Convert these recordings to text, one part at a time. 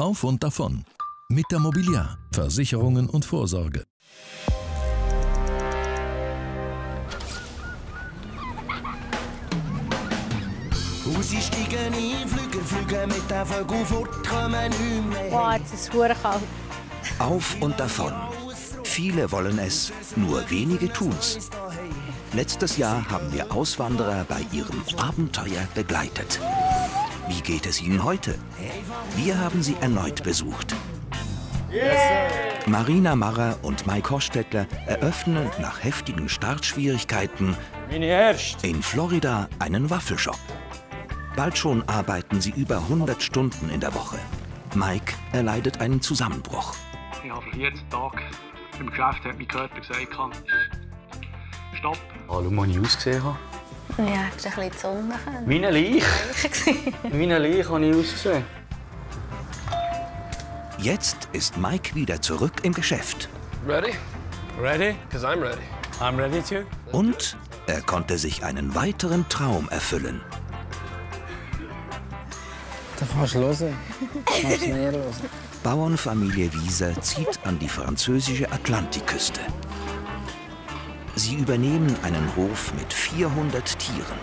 Auf und davon. Mit der Mobiliar, Versicherungen und Vorsorge. Aussteigen ein, fliegen, fliegen mit den Vögeln fort, kommen nicht mehr. Boah, jetzt ist es kalt. Auf und davon. Viele wollen es, nur wenige tun's. Letztes Jahr haben wir Auswanderer bei ihrem Abenteuer begleitet. Wie geht es ihnen heute? Wir haben sie erneut besucht. Marina Marrer und Mike Hostetler eröffnen nach heftigen Startschwierigkeiten in Florida einen Waffelshop. Bald schon arbeiten sie über 100 Stunden in der Woche. Mike erleidet einen Zusammenbruch. Ich habe jeden Tag im Geschäft hat mein Körper gesagt, stopp. Mal, wie ich ausgesehen habe. Ja, hast ein bisschen die Sonne. Meine Leich. Meine Leich habe ich ausgesehen. Jetzt ist Mike wieder zurück im Geschäft. Ready? Ready? Because I'm ready. I'm ready to. Und er konnte sich einen weiteren Traum erfüllen. Da kannst du hören. Du kannst mehr hören. Bauernfamilie Wieser zieht an die französische Atlantikküste. Sie übernehmen einen Hof mit 400 Tieren.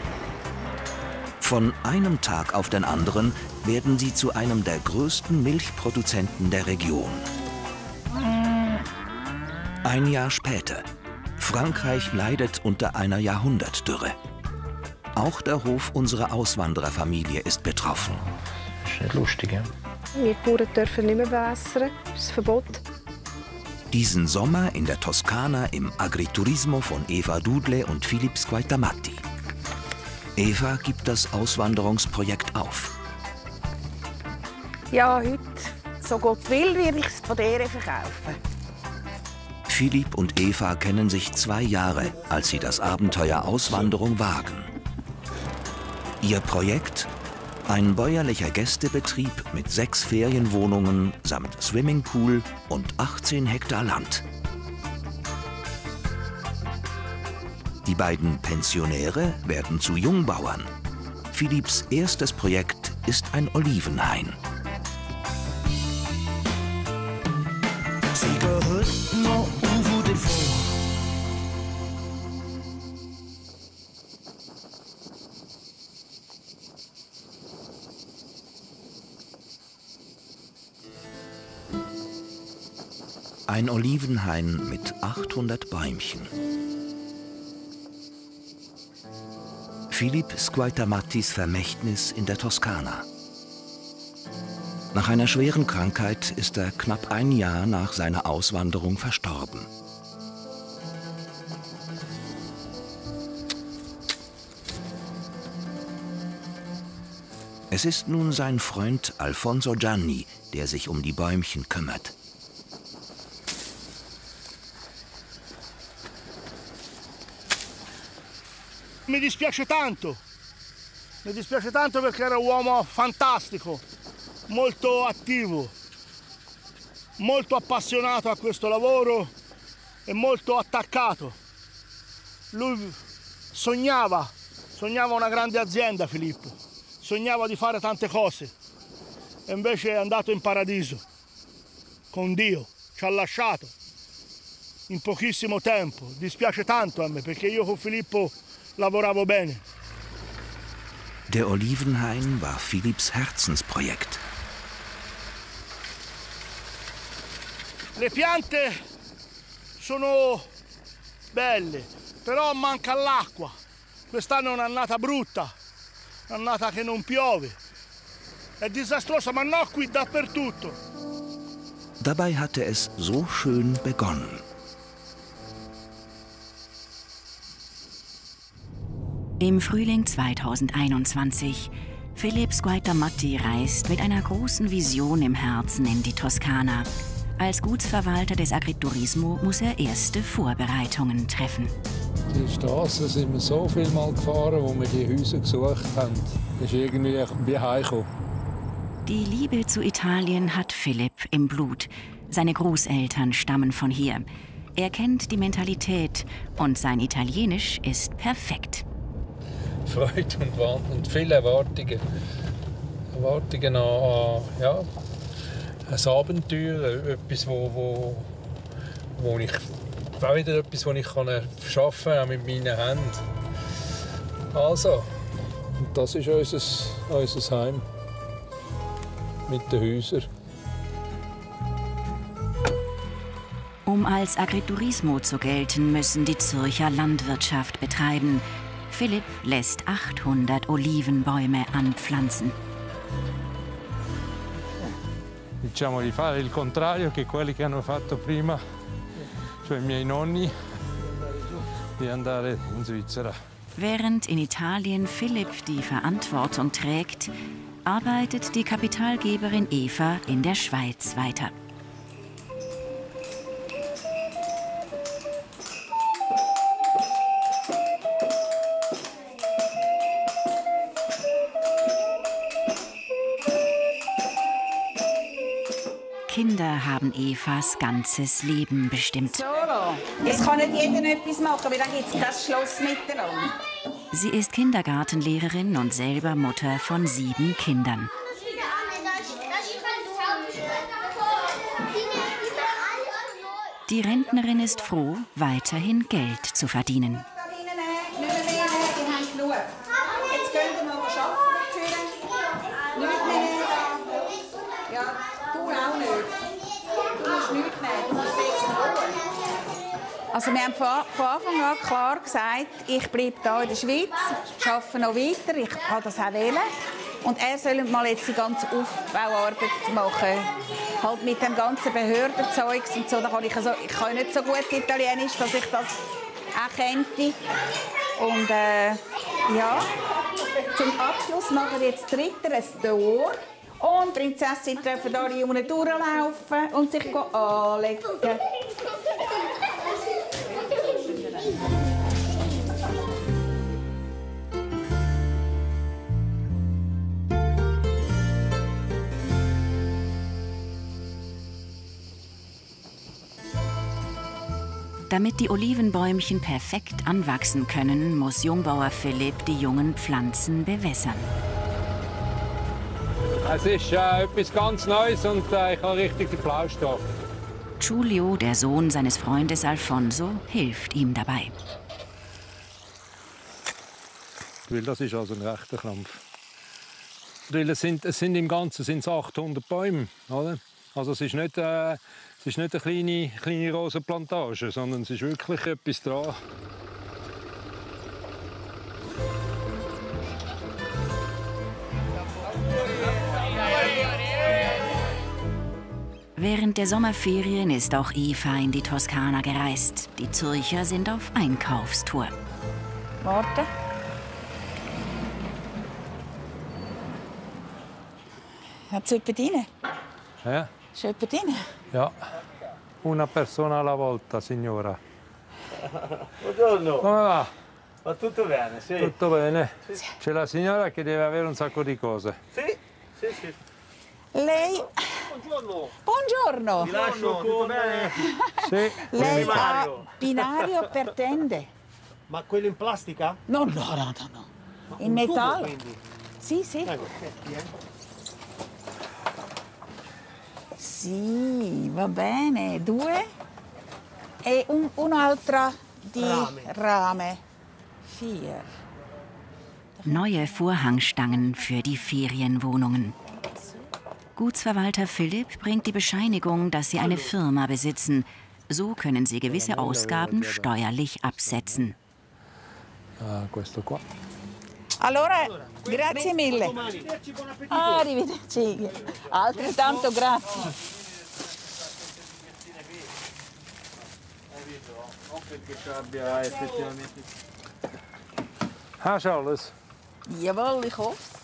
Von einem Tag auf den anderen werden sie zu einem der größten Milchproduzenten der Region. Ein Jahr später. Frankreich leidet unter einer Jahrhundertdürre. Auch der Hof unserer Auswandererfamilie ist betroffen. Das ist nicht lustig, ja? Wir Bauern dürfen nicht mehr bewässern. Das ist ein Verbot. Diesen Sommer in der Toskana im Agriturismo von Eva Dudle und Philipp Squaitamatti. Eva gibt das Auswanderungsprojekt auf. Ja, heute, so Gott will, werde ich es von der verkaufen. Philipp und Eva kennen sich zwei Jahre, als sie das Abenteuer Auswanderung wagen. Ihr Projekt? Ein bäuerlicher Gästebetrieb mit sechs Ferienwohnungen samt Swimmingpool und 18 Hektar Land. Die beiden Pensionäre werden zu Jungbauern. Philipps erstes Projekt ist ein Olivenhain. Ein Olivenhain mit 800 Bäumchen. Philipp Squaitamattis Vermächtnis in der Toskana. Nach einer schweren Krankheit ist er knapp ein Jahr nach seiner Auswanderung verstorben. Es ist nun sein Freund Alfonso Gianni, der sich um die Bäumchen kümmert. Mi dispiace tanto, mi dispiace tanto perché era un uomo fantastico, molto attivo, molto appassionato a questo lavoro e molto attaccato. Lui sognava, sognava una grande azienda Filippo, sognava di fare tante cose. E invece è andato in paradiso. Con Dio, ci ha lasciato. In pochissimo tempo. Dispiace tanto a me perché io con Filippo lavoravo bene. Der Olivenhain war Philipps Herzensprojekt. Le piante sono belle, però manca l'acqua. Quest'anno è un'annata brutta, un'annata che non piove. È disastrosa, ma no qui dappertutto. Dabei hatte es so schön begonnen. Im Frühling 2021. Philipp Squaitamatti reist mit einer großen Vision im Herzen in die Toskana. Als Gutsverwalter des Agriturismo muss er erste Vorbereitungen treffen. Die Straßen sind wir so viel mal gefahren, wo wir die Häuser gesucht haben. Das ist irgendwie wie heimgekommen. Die Liebe zu Italien hat Philipp im Blut. Seine Großeltern stammen von hier. Er kennt die Mentalität und sein Italienisch ist perfekt. Freude und, Wahn- und viele Erwartungen. Erwartungen an, ja, ein Abenteuer, etwas, wo, wo, wo ich auch wieder etwas, was ich kann erschaffen kann mit meinen Händen. Also, und das ist unser, unser Heim mit den Häusern. Um als Agriturismo zu gelten, müssen die Zürcher Landwirtschaft betreiben. Philipp lässt 800 Olivenbäume anpflanzen. Diciamo di fare il contrario che quelli che hanno fatto prima, cioè i miei nonni, di andare in Svizzera. Während in Italien Philipp die Verantwortung trägt, arbeitet die Kapitalgeberin Eva in der Schweiz weiter. Evas ganzes Leben bestimmt. Jetzt kann nicht jeder etwas machen, weil dann gibt es kein Schloss miteinander. Sie ist Kindergartenlehrerin und selber Mutter von sieben Kindern. Die Rentnerin ist froh, weiterhin Geld zu verdienen. Nicht mehr nehmen, ihr habt genug. Jetzt könnt ihr mal arbeiten dafür. Nicht mehr nehmen. Ja, du auch nicht. Du musst nichts nehmen, du musst sechs Uhr. Also wir haben von Anfang an klar gesagt, ich bleibe hier in der Schweiz, arbeite noch weiter, ich habe das auch wählen. Und er soll mal jetzt die ganze Aufbauarbeit machen. Halt mit dem ganzen Behördenzeugs und so. Da kann ich, also, ich kann nicht so gut Italienisch, dass ich das auch könnte. Und äh, ja, zum Abschluss machen wir jetzt dritter ein Tor. Und Prinzessin dürfen alle unten durchlaufen und sich anlegen. Damit die Olivenbäumchen perfekt anwachsen können, muss Jungbauer Philipp die jungen Pflanzen bewässern. Es ist äh, etwas ganz Neues und äh, ich habe richtig den Plausch da. Giulio, der Sohn seines Freundes Alfonso, hilft ihm dabei. Weil das ist also ein rechter Krampf. Weil es sind, es sind im Ganzen sind's 800 Bäume. Oder? Also es ist nicht, äh, es ist nicht eine kleine, kleine Rosenplantage, sondern es ist wirklich etwas dran. Während der Sommerferien ist auch Eva in die Toskana gereist. Die Zürcher sind auf Einkaufstour. Warte. Hat es jemand rein? Ja? Ist jemand rein? Ja. Una persona alla volta, signora. Buongiorno. Come va? Va tutto bene, sì. Tutto bene? C'è la signora che deve avere un sacco di cose. Sì, sì, sì. Lei. Buongiorno. Buongiorno. Vi lascio con... Sì. Lei ha Binario. binario per tende. Ma quello in plastica? No, no, no, no. no. In metallo. Sì, sì. Sì, va bene. Due. E un- un'altra di Rame. rame. Vier. Neue Vorhangstangen für die Ferienwohnungen. Gutsverwalter Philipp bringt die Bescheinigung, dass sie eine Firma besitzen. So können sie gewisse Ausgaben steuerlich absetzen. Ah. Allora, grazie mille. Arrivederci. Altrettanto grazie. Non perché ci abbia effettivamente... Hast du alles? Jawohl, ich hoffe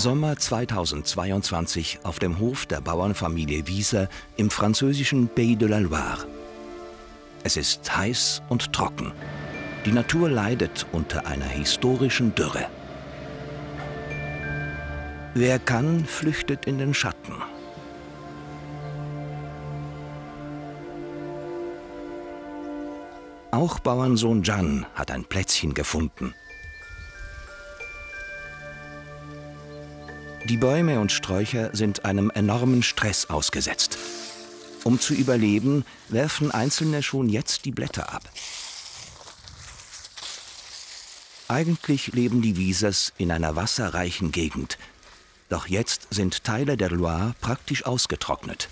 Sommer 2022 auf dem Hof der Bauernfamilie Wieser im französischen Pays de la Loire. Es ist heiß und trocken. Die Natur leidet unter einer historischen Dürre. Wer kann, flüchtet in den Schatten. Auch Bauernsohn Jan hat ein Plätzchen gefunden. Die Bäume und Sträucher sind einem enormen Stress ausgesetzt. Um zu überleben, werfen Einzelne schon jetzt die Blätter ab. Eigentlich leben die Wiesers in einer wasserreichen Gegend. Doch jetzt sind Teile der Loire praktisch ausgetrocknet.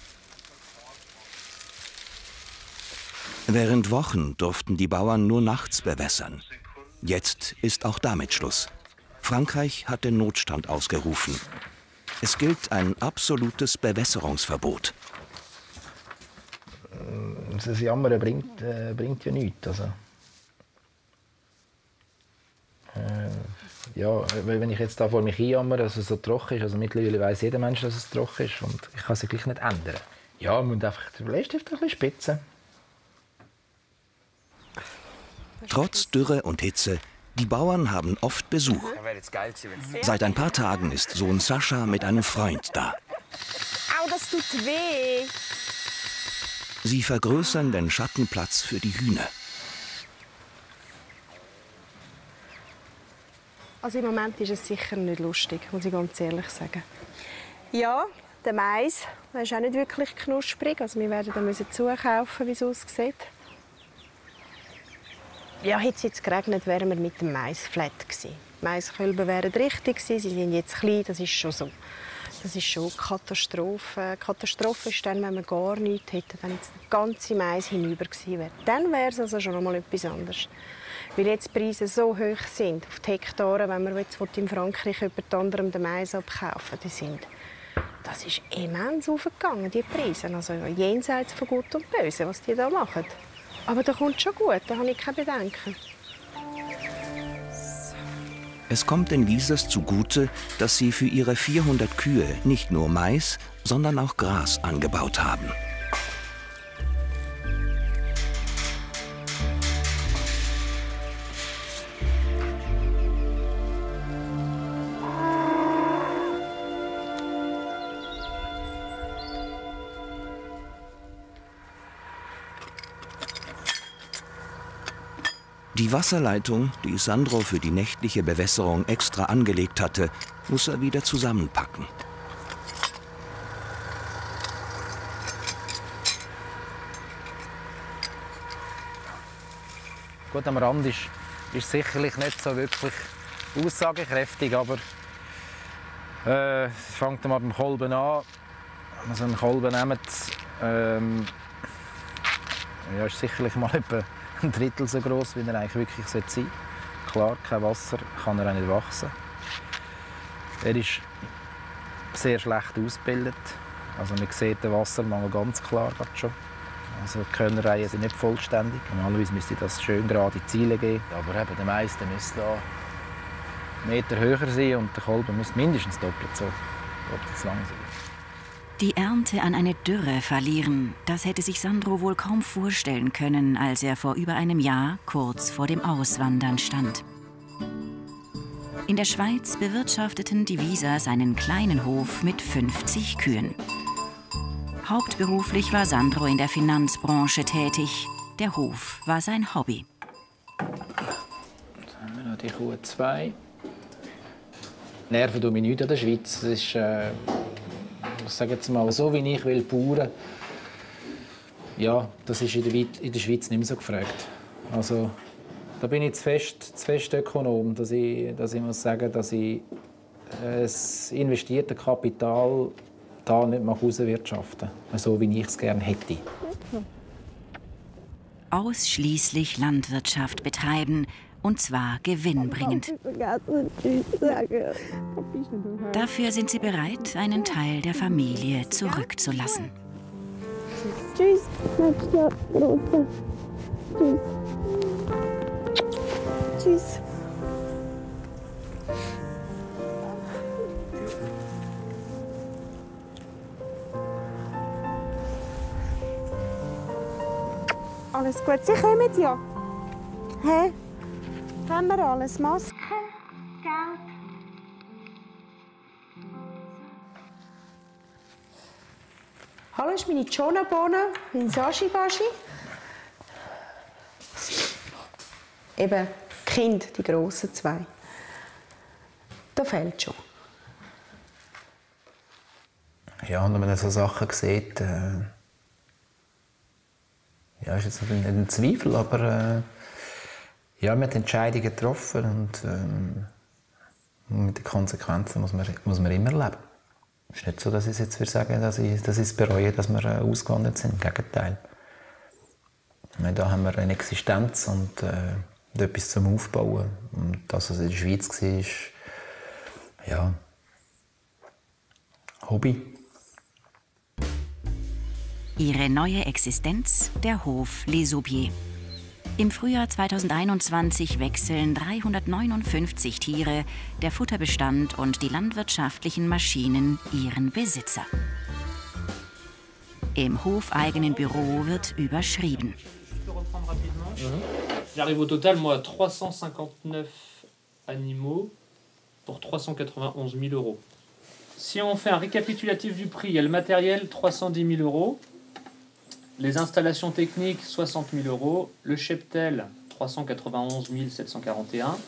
Während Wochen durften die Bauern nur nachts bewässern. Jetzt ist auch damit Schluss. Frankreich hat den Notstand ausgerufen. Es gilt ein absolutes Bewässerungsverbot. Das Jammern bringt, äh, bringt ja nichts. Also, äh, ja, wenn ich jetzt da vor mich einjammere, dass es so trocken ist, also mittlerweile weiß jeder Mensch, dass es trocken ist und ich kann es ja gleich nicht ändern. Ja, man muss einfach den Bleistift ein bisschen spitzen. Trotz Dürre und Hitze, die Bauern haben oft Besuch. Seit ein paar Tagen ist Sohn Sascha mit einem Freund da. Au, das tut weh. Sie vergrößern den Schattenplatz für die Hühner. Also im Moment ist es sicher nicht lustig, muss ich ganz ehrlich sagen. Ja, der Mais der ist auch nicht wirklich knusprig. Also wir werden da zukaufen, wie es aussieht. Ja, hätte es jetzt geregnet, wären wir mit dem Mais flat gewesen. Maiskölben wären richtig gewesen, sie sind jetzt klein, das ist schon so. Das ist schon Katastrophe. Katastrophe ist dann, wenn man gar nichts hätte, wenn jetzt der ganze Mais hinüber gewesen wäre. Dann wäre es also schon einmal etwas anderes. Weil jetzt die Preise so hoch sind, auf die Hektare, wenn man jetzt in Frankreich unter anderem den Mais abkaufen die sind das ist immens aufgegangen, die Preise. Also jenseits von Gut und Böse, was die da machen. Aber da kommt schon gut, da habe ich keine Bedenken. Es kommt den Wiesers zugute, dass sie für ihre 400 Kühe nicht nur Mais, sondern auch Gras angebaut haben. Die Wasserleitung, die Sandro für die nächtliche Bewässerung extra angelegt hatte, muss er wieder zusammenpacken. Gut, am Rand ist, ist sicherlich nicht so wirklich aussagekräftig, aber äh, es fängt mal beim Kolben an. Wenn man so einen Kolben nimmt, ähm, ja, ist sicherlich mal etwa ein Drittel so groß, wie er eigentlich wirklich sein sollte. Klar, kein Wasser kann er auch nicht wachsen. Er ist sehr schlecht ausgebildet. Also man sieht den Wassermangel ganz klar schon. Also die Körnerreihen sind nicht vollständig. Normalerweise müsste das schön gerade Ziele geben. Aber eben, der meiste müsste da Meter höher sein und der Kolben müsste mindestens doppelt so, doppelt so lang sein. Die Ernte an eine Dürre verlieren, das hätte sich Sandro wohl kaum vorstellen können, als er vor über einem Jahr kurz vor dem Auswandern stand. In der Schweiz bewirtschafteten die Wiesers einen kleinen Hof mit 50 Kühen. Hauptberuflich war Sandro in der Finanzbranche tätig. Der Hof war sein Hobby. Jetzt haben wir noch die Kuh 2. Nerven tun mich nicht an der Schweiz. Das ist, äh ich sage jetzt mal, so wie ich will bauern, ja, das ist in der, in der Schweiz nicht mehr so gefragt. Also, da bin ich zu fest, zu fest Ökonom, dass ich, dass ich muss sagen, dass ich das investierte Kapital da nicht rauswirtschaften so wie ich es gerne hätte. Ausschließlich Landwirtschaft betreiben, und zwar gewinnbringend. Dafür sind sie bereit, einen Teil der Familie zurückzulassen. Tschüss. Tschüss. Tschüss. Alles gut, Sie kommen ja. Hä? haben wir alles. Masken, Geld. Hallo, ist meine Chonabohne in Sashibashi. Eben Kind, die grossen zwei. Da fehlt schon. Ja, und wenn man so Sachen sieht, äh ja, ist jetzt nicht ein Zweifel, aber äh ja, man hat Entscheidungen getroffen und ähm, mit den Konsequenzen muss man, muss man immer leben. Es ist nicht so, dass ich jetzt würde dass ich, dass ich es bereue, dass wir äh, ausgewandert sind. Im Gegenteil. Meine, da haben wir eine Existenz und äh, etwas zum Aufbauen. Und das, was in der Schweiz war, ist ja, Hobby. Ihre neue Existenz, der Hof Les Aubiers. Im Frühjahr 2021 wechseln 359 Tiere, der Futterbestand und die landwirtschaftlichen Maschinen ihren Besitzer. Im hofeigenen Büro wird überschrieben. J'arrive au total, moi, à 359 animaux pour 391 000 euros. Si on fait un récapitulatif du prix, il y a le matériel 310 000 euros, les installations techniques 60 000 euros, le cheptel 391 741,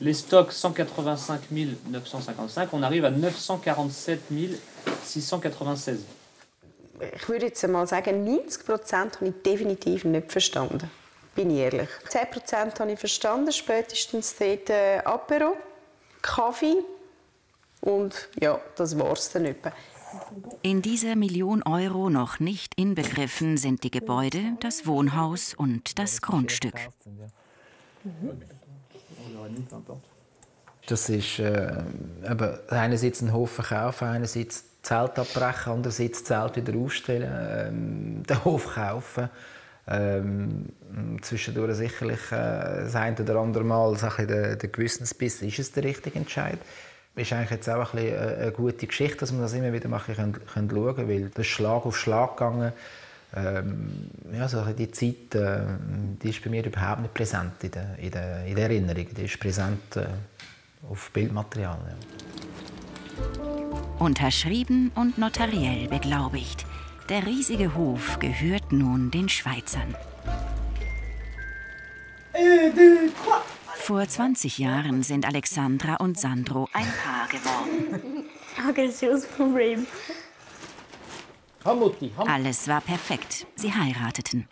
les stocks 185 955, on arrive à 947 696. Ich würde jetzt mal sagen, 90 Prozent habe ich definitiv nicht verstanden. Bin ich ehrlich. 10 Prozent habe ich verstanden, spätestens dort äh, Apero, Kaffee und ja, das war es dann. In dieser Million Euro noch nicht inbegriffen sind die Gebäude, das Wohnhaus und das Grundstück. Das ist äh, einerseits einen Hof verkaufen, einerseits Zelt abbrechen, andererseits Zelt wieder aufstellen, ähm, den Hof kaufen. Ähm, zwischendurch sicherlich äh, das eine oder andere Mal ein der, der Gewissensbiss, ist es der richtige Entscheid? Ist eigentlich jetzt auch ein bisschen eine gute Geschichte, dass man das immer wieder machen können, können schauen kann, weil das ist Schlag auf Schlag gegangen. Ähm, ja, so die Zeit, äh, die ist bei mir überhaupt nicht präsent in der, in der, in der Erinnerung. Die ist präsent äh, auf Bildmaterial. Ja. Unterschrieben und notariell beglaubigt. Der riesige Hof gehört nun den Schweizern. Vor 20 Jahren sind Alexandra und Sandro ein Paar geworden. Aggressionsproblem. Alles war perfekt. Sie heirateten.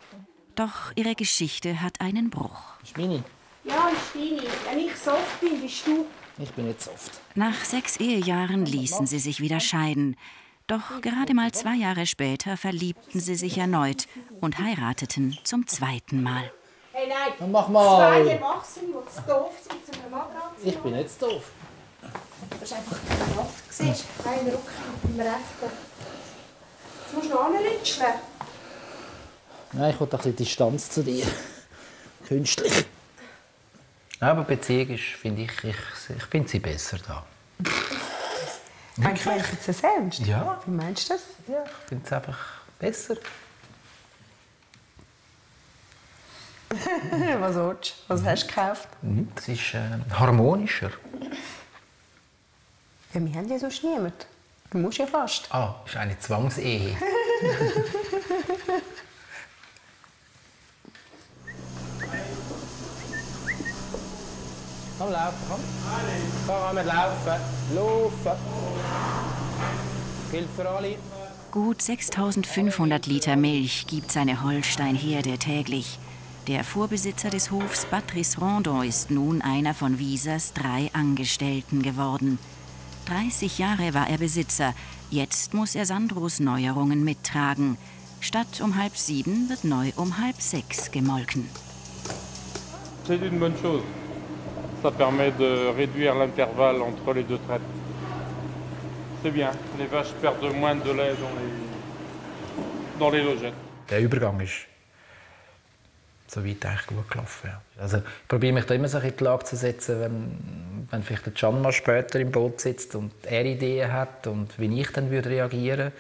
Doch ihre Geschichte hat einen Bruch. Mini. Ja, ist deine. Wenn ich soft bin, bist du. Ich bin nicht soft. Nach sechs Ehejahren ließen sie sich wieder scheiden. Doch gerade mal zwei Jahre später verliebten sie sich erneut und heirateten zum zweiten Mal. Hey, nein. Dann mach mal. Zwei Erwachsene, die zu doof sind, zu einem Mann ranzuziehen. Ich bin nicht doof. Das ist einfach kraft. Siehst du, ein Rücken im rechten. Jetzt musst du noch anritscheln. Nein, ich wollte ein bisschen Distanz zu dir. Künstlich. Aber Beziehung ist, finde ich, ich, ich finde sie besser da. Meinst du jetzt das ernst? Ja. Wie meinst du das? Ja, ich finde es einfach besser. Was willst du? Was hast du gekauft? Es ist äh, harmonischer. Ja, wir haben ja sonst niemanden. Du musst ja fast. Ah, ist eine Zwangsehe. Komm, laufen, komm. Komm, mit laufen. Laufen. Gilt für alle. Gut 6500 Liter Milch gibt seine Holstein-Herde täglich. Der Vorbesitzer des Hofs Patrice Rondon ist nun einer von Wiesers drei Angestellten geworden. 30 Jahre war er Besitzer, jetzt muss er Sandros Neuerungen mittragen. Statt um halb sieben wird neu um halb sechs gemolken. C'est une bonne chose. Ça permet de réduire l'intervalle entre les deux traites. C'est bien. Les vaches perdent moins de lait dans les, dans les logettes. Der Übergang ist soweit eigentlich gut gelaufen. Ja. Also, ich probiere mich da immer so in die Lage zu setzen, wenn, wenn vielleicht der Can mal später im Boot sitzt und er Ideen hat und wie ich dann würde reagieren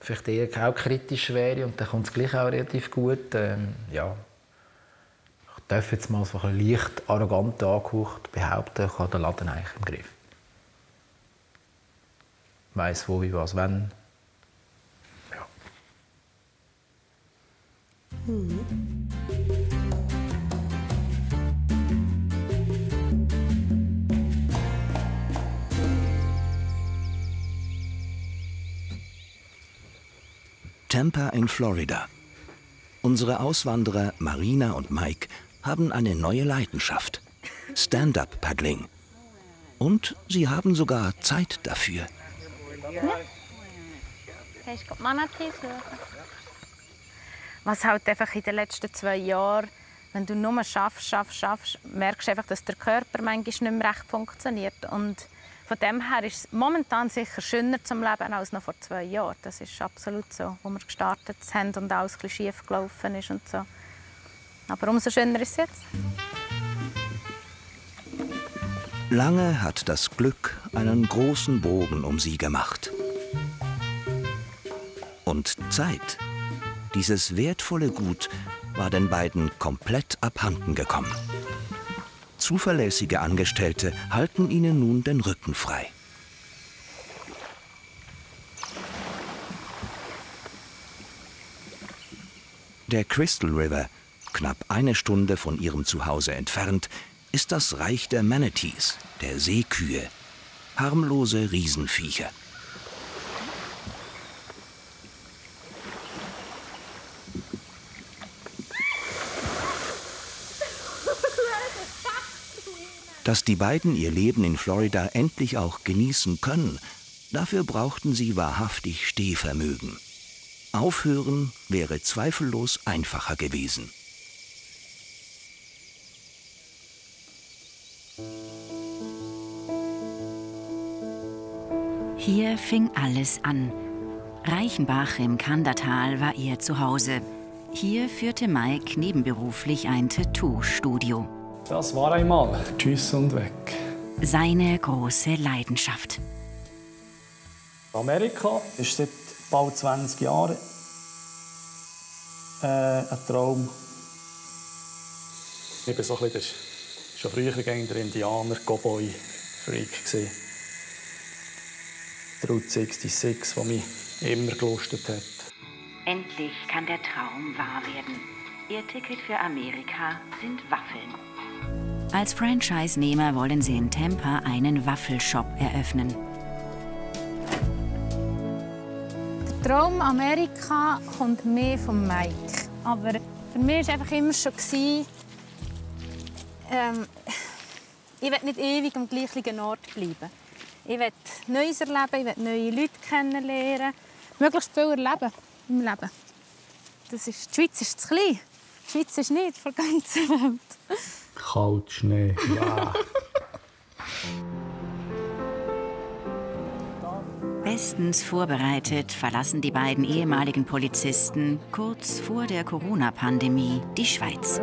vielleicht eher auch kritisch wäre und dann kommt es gleich auch relativ gut. Ähm, ja. Ich darf jetzt mal so ein leicht arrogant angehaucht behaupten, ich habe den Laden eigentlich im Griff. Ich weiss wo, wie, was, wenn. Tampa in Florida. Unsere Auswanderer Marina und Mike haben eine neue Leidenschaft. Stand-up-Paddling. Und sie haben sogar Zeit dafür. Suchen? Was halt einfach in den letzten zwei Jahren, wenn du nur schaffst, schaffst, schaffst, merkst du einfach, dass der Körper manchmal nicht mehr recht funktioniert. Und von dem her ist es momentan sicher schöner zum Leben als noch vor zwei Jahren. Das ist absolut so, wo wir gestartet haben und alles ein bisschen schief gelaufen ist und so. Aber umso schöner ist es jetzt. Lange hat das Glück einen großen Bogen um sie gemacht. Und Zeit, dieses wertvolle Gut, war den beiden komplett abhanden gekommen. Zuverlässige Angestellte halten ihnen nun den Rücken frei. Der Crystal River, knapp eine Stunde von ihrem Zuhause entfernt, ist das Reich der Manatees, der Seekühe, harmlose Riesenviecher. Dass die beiden ihr Leben in Florida endlich auch genießen können, dafür brauchten sie wahrhaftig Stehvermögen. Aufhören wäre zweifellos einfacher gewesen. Hier fing alles an. Reichenbach im Kandertal war ihr Zuhause. Hier führte Mike nebenberuflich ein Tattoo-Studio. Das war einmal. Tschüss und weg. Seine große Leidenschaft. Amerika ist seit bald 20 Jahren äh, ein Traum. Ich war so ein bisschen der, schon früher der Indianer, Cowboy-Freak. Der Route 66, der mich immer gelustet hat. Endlich kann der Traum wahr werden. Ihr Ticket für Amerika sind Waffeln. Als Franchise-Nehmer wollen sie in Tampa einen Waffelshop eröffnen. Der Traum Amerika kommt mehr von Mike. Aber für mich war einfach immer schon, ähm, ich will nicht ewig am gleichen Ort bleiben. Ich will Neues erleben, ich will neue Leute kennenlernen, möglichst viel erleben im Leben. Das ist, die Schweiz ist zu klein. Die Schweiz ist nicht von der ganzen Welt. Kalt, Schnee, ja. Bestens vorbereitet verlassen die beiden ehemaligen Polizisten kurz vor der Corona-Pandemie die Schweiz.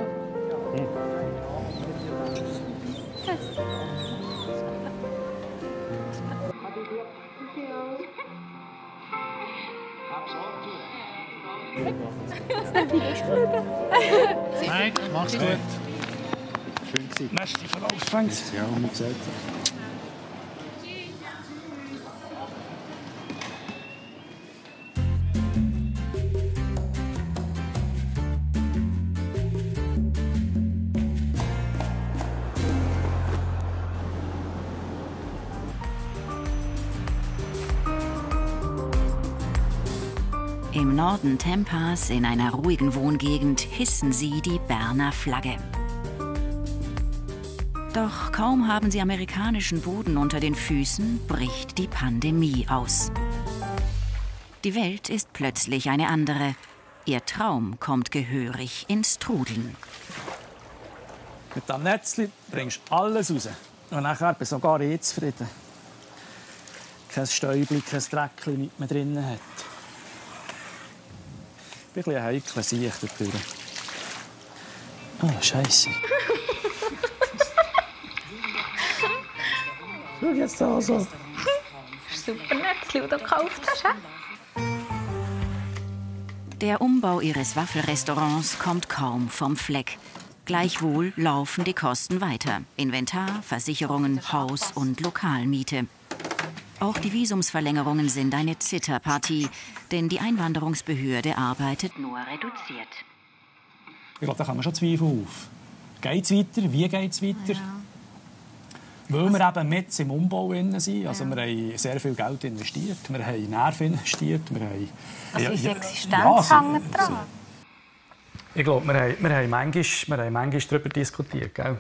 Mike, mach's gut. Schön gewesen. Merci für thanks. Ja, wie gesagt. Im Norden Tampas, in einer ruhigen Wohngegend, hissen sie die Berner Flagge. Doch kaum haben sie amerikanischen Boden unter den Füßen, bricht die Pandemie aus. Die Welt ist plötzlich eine andere. Ihr Traum kommt gehörig ins Trudeln. Mit dem Netzli bringst du alles raus. Und nachher bin sogar ich zufrieden. Kein Stäubchen, kein Dreckchen nicht mehr drin hat. Ich bin ein bisschen heikler Sicht dadurch. Ah, Scheiße. Schau jetzt da so. Super nett, du gekauft hast. Der Umbau ihres Waffelrestaurants kommt kaum vom Fleck. Gleichwohl laufen die Kosten weiter. Inventar, Versicherungen, Haus- und Lokalmiete. Auch die Visumsverlängerungen sind eine Zitterpartie, denn die Einwanderungsbehörde arbeitet nur reduziert. Ich glaube, da kommen schon Zweifel auf. Geht es weiter? Wie geht es weiter? Ja. Weil wir eben mit im Umbau sind. Also ja. Wir haben sehr viel Geld investiert, wir haben Nerven investiert. Wir haben, also ist Existenz ja, hängen dran? Ich glaube, wir haben, wir haben manchmal, wir haben manchmal darüber diskutiert, gell?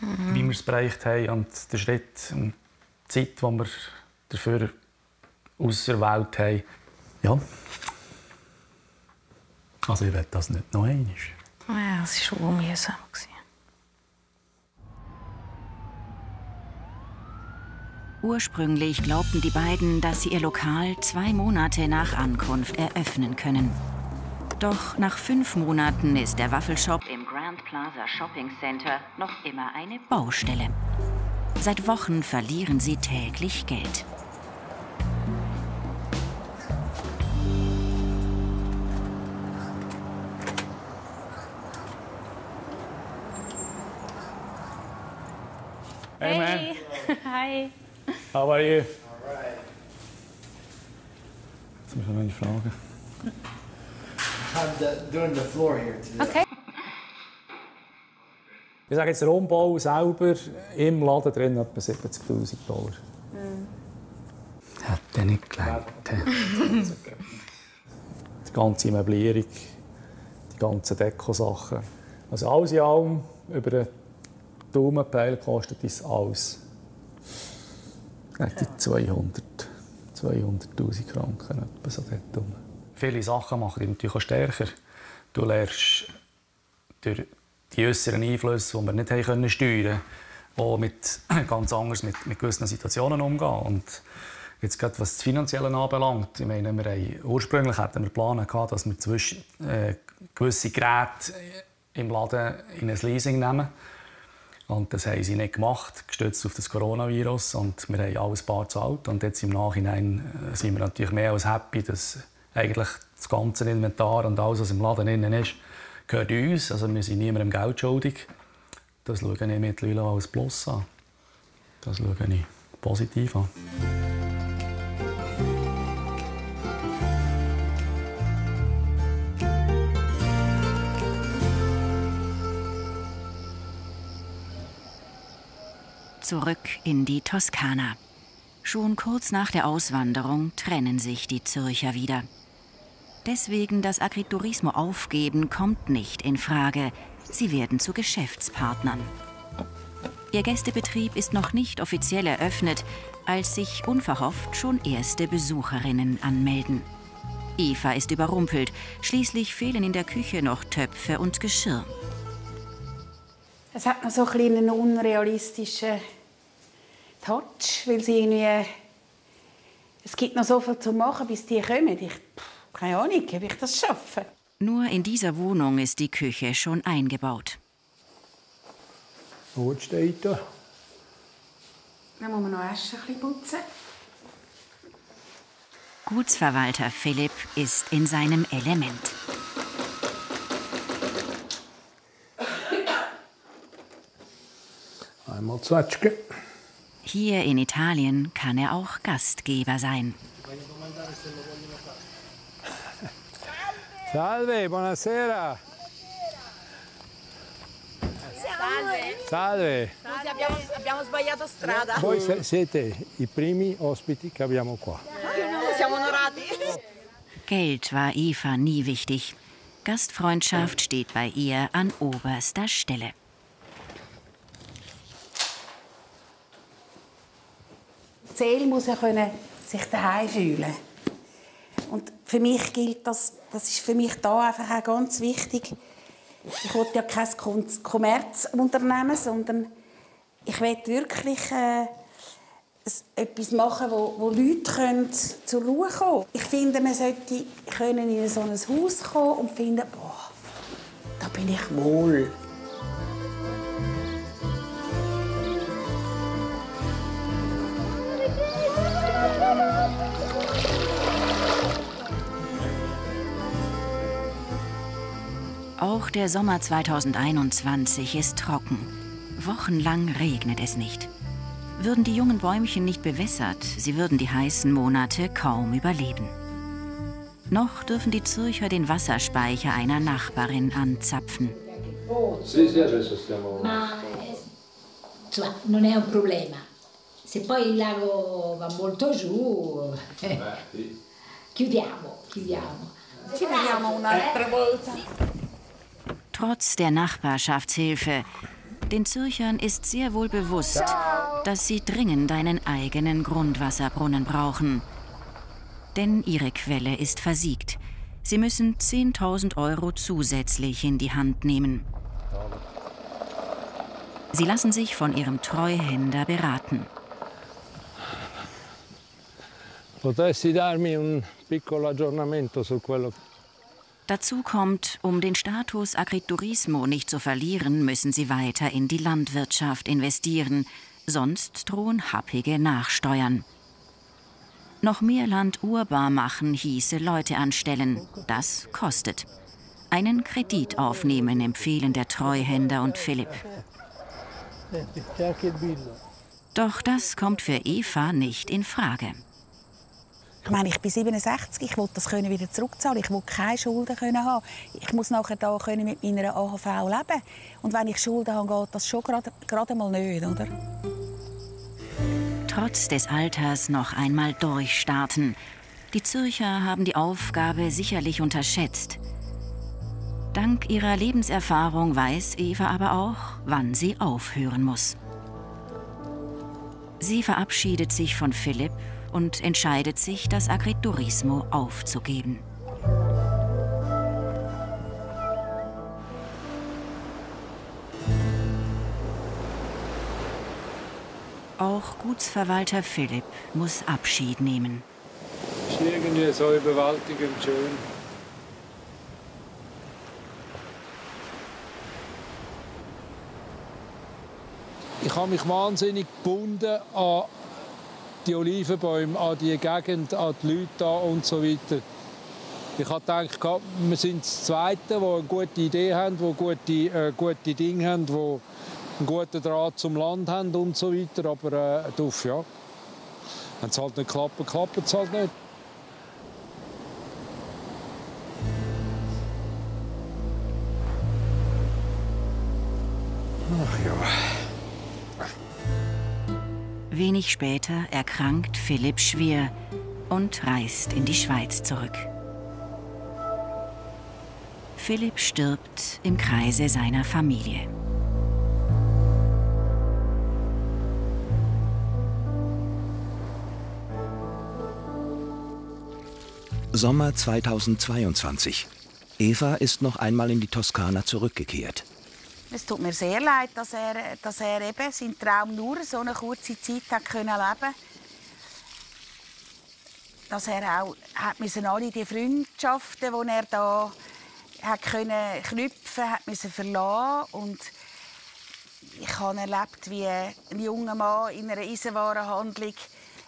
Mhm. wie wir es bereicht haben und den Schritt und die Zeit, die wir dafür auserwählt haben. Ja. Also ich will das nicht noch einmal. Ja, es war schon mühsam. Ursprünglich glaubten die beiden, dass sie ihr Lokal zwei Monate nach Ankunft eröffnen können. Doch nach fünf Monaten ist der Waffelshop im Grand Plaza Shopping Center noch immer eine Baustelle. Seit Wochen verlieren sie täglich Geld. Hey, man. Hey. Hi. How are you? Alright. Jetzt muss ich noch eine Frage. doing the floor here today. Okay. Ich sage jetzt, der Umbau selber im Laden drin etwa 70'000 Dollar. Mhm. Hat nicht gelangt. die ganze Möblierung, die ganzen Dekosachen. Also alles in allem über den Daumenpeil kostet das alles. Die 200 200'000 Franken etwa so dort rum viele Sachen machen dich natürlich auch stärker. Du lernst durch die äußeren Einflüsse, die wir nicht haben steuern konnten, mit, ganz anders mit, mit gewissen Situationen umgehen. Und jetzt gerade was das Finanzielle anbelangt, ich meine, wir haben, ursprünglich hatten wir Pläne gehabt, dass wir zwischen, äh, gewisse Geräte im Laden in ein Leasing nehmen. Und das haben sie nicht gemacht, gestützt auf das Coronavirus. Und wir haben alles bar gezahlt. Und jetzt im Nachhinein äh, sind wir natürlich mehr als happy, dass eigentlich das ganze Inventar und alles, was im Laden innen ist, gehört uns. Also wir sind niemandem Geld schuldig. Das schaue ich mittlerweile als Plus an. Das schaue ich positiv an. Zurück in die Toskana. Schon kurz nach der Auswanderung trennen sich die Zürcher wieder. Deswegen das Agriturismo aufgeben kommt nicht in Frage. Sie werden zu Geschäftspartnern. Ihr Gästebetrieb ist noch nicht offiziell eröffnet, als sich unverhofft schon erste Besucherinnen anmelden. Eva ist überrumpelt. Schließlich fehlen in der Küche noch Töpfe und Geschirr. Es hat noch so einen unrealistischen Touch, weil sie irgendwie es gibt noch so viel zu machen, bis die kommen. Ich, keine Ahnung, ob ich das schaffe. Nur in dieser Wohnung ist die Küche schon eingebaut. Gut steht da. Dann muss man noch erst ein bisschen putzen. Gutsverwalter Philipp ist in seinem Element. Einmal Zwetschge. Hier in Italien kann er auch Gastgeber sein. Salve, buonasera. Salve. Salve. Scusi, abbiamo, abbiamo sbagliato strada. Voi siete i primi ospiti che abbiamo qua. Siamo onorati. Geld war Eva nie wichtig. Gastfreundschaft steht bei ihr an oberster Stelle. Die Seele muss ja sich daheim fühlen. Und für mich gilt das, das ist für mich da einfach auch ganz wichtig. Ich will ja kein Kommerzunternehmen, sondern ich will wirklich äh, etwas machen, wo, wo Leute können zur Ruhe kommen können. Ich finde, man sollte können in so ein Haus kommen und finden, boah, da bin ich wohl. Auch der Sommer 2021 ist trocken. Wochenlang regnet es nicht. Würden die jungen Bäumchen nicht bewässert, sie würden die heißen Monate kaum überleben. Noch dürfen die Zürcher den Wasserspeicher einer Nachbarin anzapfen. Sì, sì, adesso stiamo... Ma insomma, non è un problema. Se poi il lago va molto giù, eh, chiudiamo, chiudiamo. Ci vediamo un'altra volta. Trotz der Nachbarschaftshilfe, den Zürchern ist sehr wohl bewusst, dass sie dringend einen eigenen Grundwasserbrunnen brauchen. Denn ihre Quelle ist versiegt. Sie müssen 10.000 Euro zusätzlich in die Hand nehmen. Sie lassen sich von ihrem Treuhänder beraten. Potessi darmi un piccolo aggiornamento su quello Dazu kommt, um den Status Agriturismo nicht zu verlieren, müssen sie weiter in die Landwirtschaft investieren, sonst drohen happige Nachsteuern. Noch mehr Land urbar machen hieße Leute anstellen. Das kostet. Einen Kredit aufnehmen empfehlen der Treuhänder und Philipp. Doch das kommt für Eva nicht in Frage. Ich meine, ich bin 67, ich will das können wieder zurückzahlen, ich will keine Schulden können haben. Ich muss nachher da können mit meiner AHV leben. Und wenn ich Schulden habe, geht das schon gerade, gerade mal nicht, oder? Trotz des Alters noch einmal durchstarten. Die Zürcher haben die Aufgabe sicherlich unterschätzt. Dank ihrer Lebenserfahrung weiß Eva aber auch, wann sie aufhören muss. Sie verabschiedet sich von Philipp und entscheidet sich, das Agriturismo aufzugeben. Auch Gutsverwalter Philipp muss Abschied nehmen. ist irgendwie so überwältigend schön. Ich habe mich wahnsinnig gebunden an die Olivenbäume, an die Gegend, an die Leute und so weiter. Ich habe gedacht, wir sind das Zweite, die eine gute Idee haben, die gute, äh, gute Dinge haben, die einen guten Draht zum Land haben und so weiter. Aber äh, doof, ja. Wenn es halt nicht klappt, klappt es halt nicht. Ach ja. Wenig später erkrankt Philipp schwer und reist in die Schweiz zurück. Philipp stirbt im Kreise seiner Familie. Sommer 2022. Eva ist noch einmal in die Toskana zurückgekehrt. Es tut mir sehr leid, dass er, dass er eben seinen Traum nur so eine kurze Zeit hat können leben. Dass er auch hat müssen alle die Freundschaften, die er da hat können knüpfen, hat müssen verlassen. Und ich habe erlebt, wie ein junger Mann in einer Eisenwarenhandlung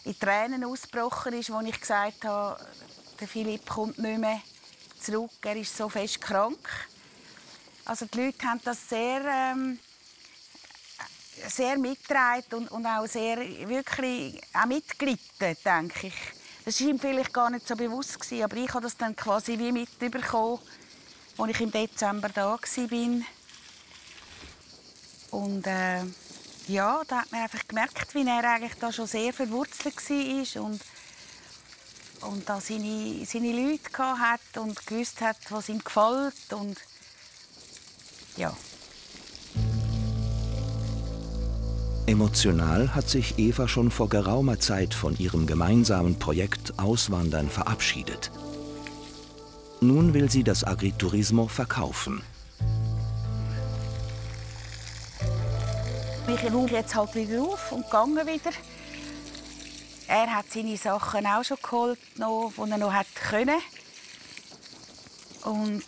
in Tränen ausgebrochen ist, wo ich gesagt habe, der Philipp kommt nicht mehr zurück, er ist so fest krank. Also die Leute haben das sehr, ähm, sehr mitgetragen und, und auch sehr wirklich auch mitgelitten, denke ich. Das war ihm vielleicht gar nicht so bewusst, gewesen, aber ich habe das dann quasi wie mitbekommen, als ich im Dezember da war. Und äh, ja, da hat man einfach gemerkt, wie er eigentlich da schon sehr verwurzelt war und, und da seine, seine Leute hatte und gewusst hat, was ihm gefällt und ja. Emotional hat sich Eva schon vor geraumer Zeit von ihrem gemeinsamen Projekt Auswandern verabschiedet. Nun will sie das Agriturismo verkaufen. Ich ruhe jetzt halt wieder auf und gehe wieder. Er hat seine Sachen auch schon geholt, noch, die er noch hat können. Und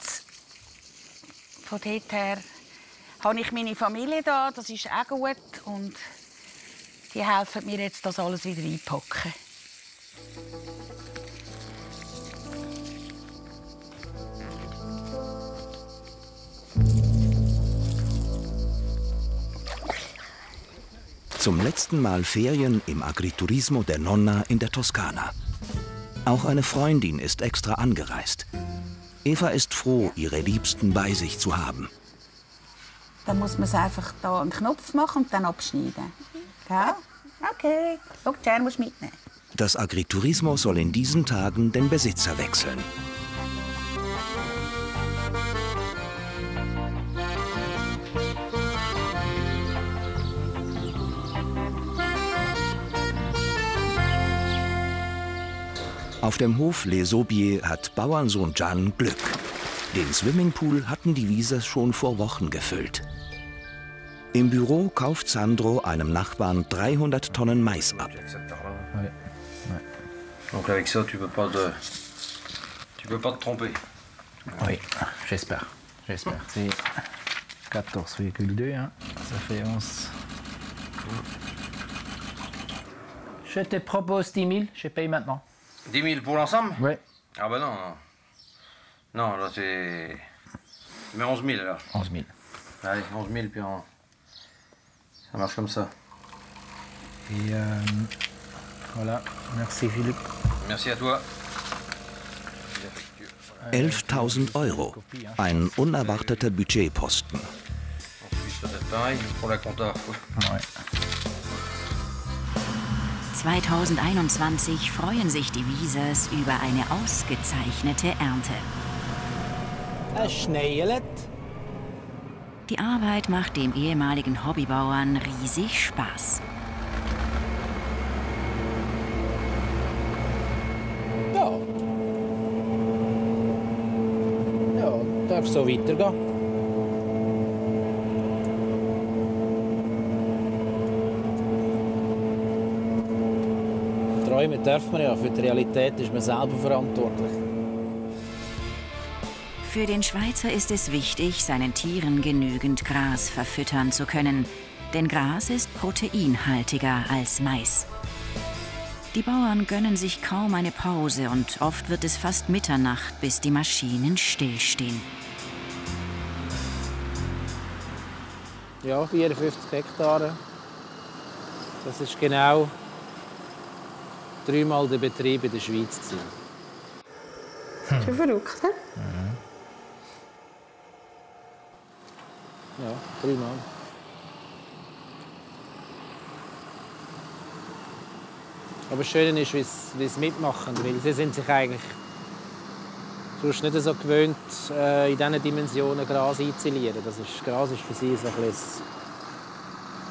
von dort her habe ich meine Familie da, das ist auch gut. Und die helfen mir jetzt, das alles wieder einpacken. Zum letzten Mal Ferien im Agriturismo der Nonna in der Toskana. Auch eine Freundin ist extra angereist. Eva ist froh, ihre Liebsten bei sich zu haben. Dann muss man es einfach da einen Knopf machen und dann abschneiden. Gell? Okay. Schau, Schere musst mitnehmen. Das Agriturismo soll in diesen Tagen den Besitzer wechseln. Auf dem Hof Les Aubiers hat Bauernsohn Gian Glück. Den Swimmingpool hatten die Wiesers schon vor Wochen gefüllt. Im Büro kauft Sandro einem Nachbarn 300 Tonnen Mais ab. Donc avec ça, tu peux pas te, tu peux pas te tromper. Oui, j'espère. J'espère. C'est 14,2, hein. ça fait 11. Je te propose 10 000, je paye maintenant. 10 000 pour l'ensemble Oui. Ah bah non, non. Non, là c'est... Mais 11 000 alors. 11 000. Allez, 11 000 puis on... Ça marche comme ça. Et euh, voilà, merci Philippe. Merci à toi. 11.000 Euro. Ein unerwarteter Budgetposten. Ensuite, ça va être pareil pour la compta. 2021 freuen sich die Wiesers über eine ausgezeichnete Ernte. Es schneit. Die Arbeit macht dem ehemaligen Hobbybauern riesig Spaß. Ja. Ja, darf so weitergehen. Träumen darf man ja, für die Realität ist man selber verantwortlich. Für den Schweizer ist es wichtig, seinen Tieren genügend Gras verfüttern zu können. Denn Gras ist proteinhaltiger als Mais. Die Bauern gönnen sich kaum eine Pause und oft wird es fast Mitternacht, bis die Maschinen stillstehen. Ja, 54 Hektare. Das ist genau dreimal der Betrieb in der Schweiz. gewesen. Schon verrückt, ne? Ja, dreimal. Aber das Schöne ist, wie sie sie mitmachen, weil sie sind sich eigentlich sonst nicht so gewöhnt, äh, in diesen Dimensionen Gras einzulieren. Das ist, Gras ist für sie so ein,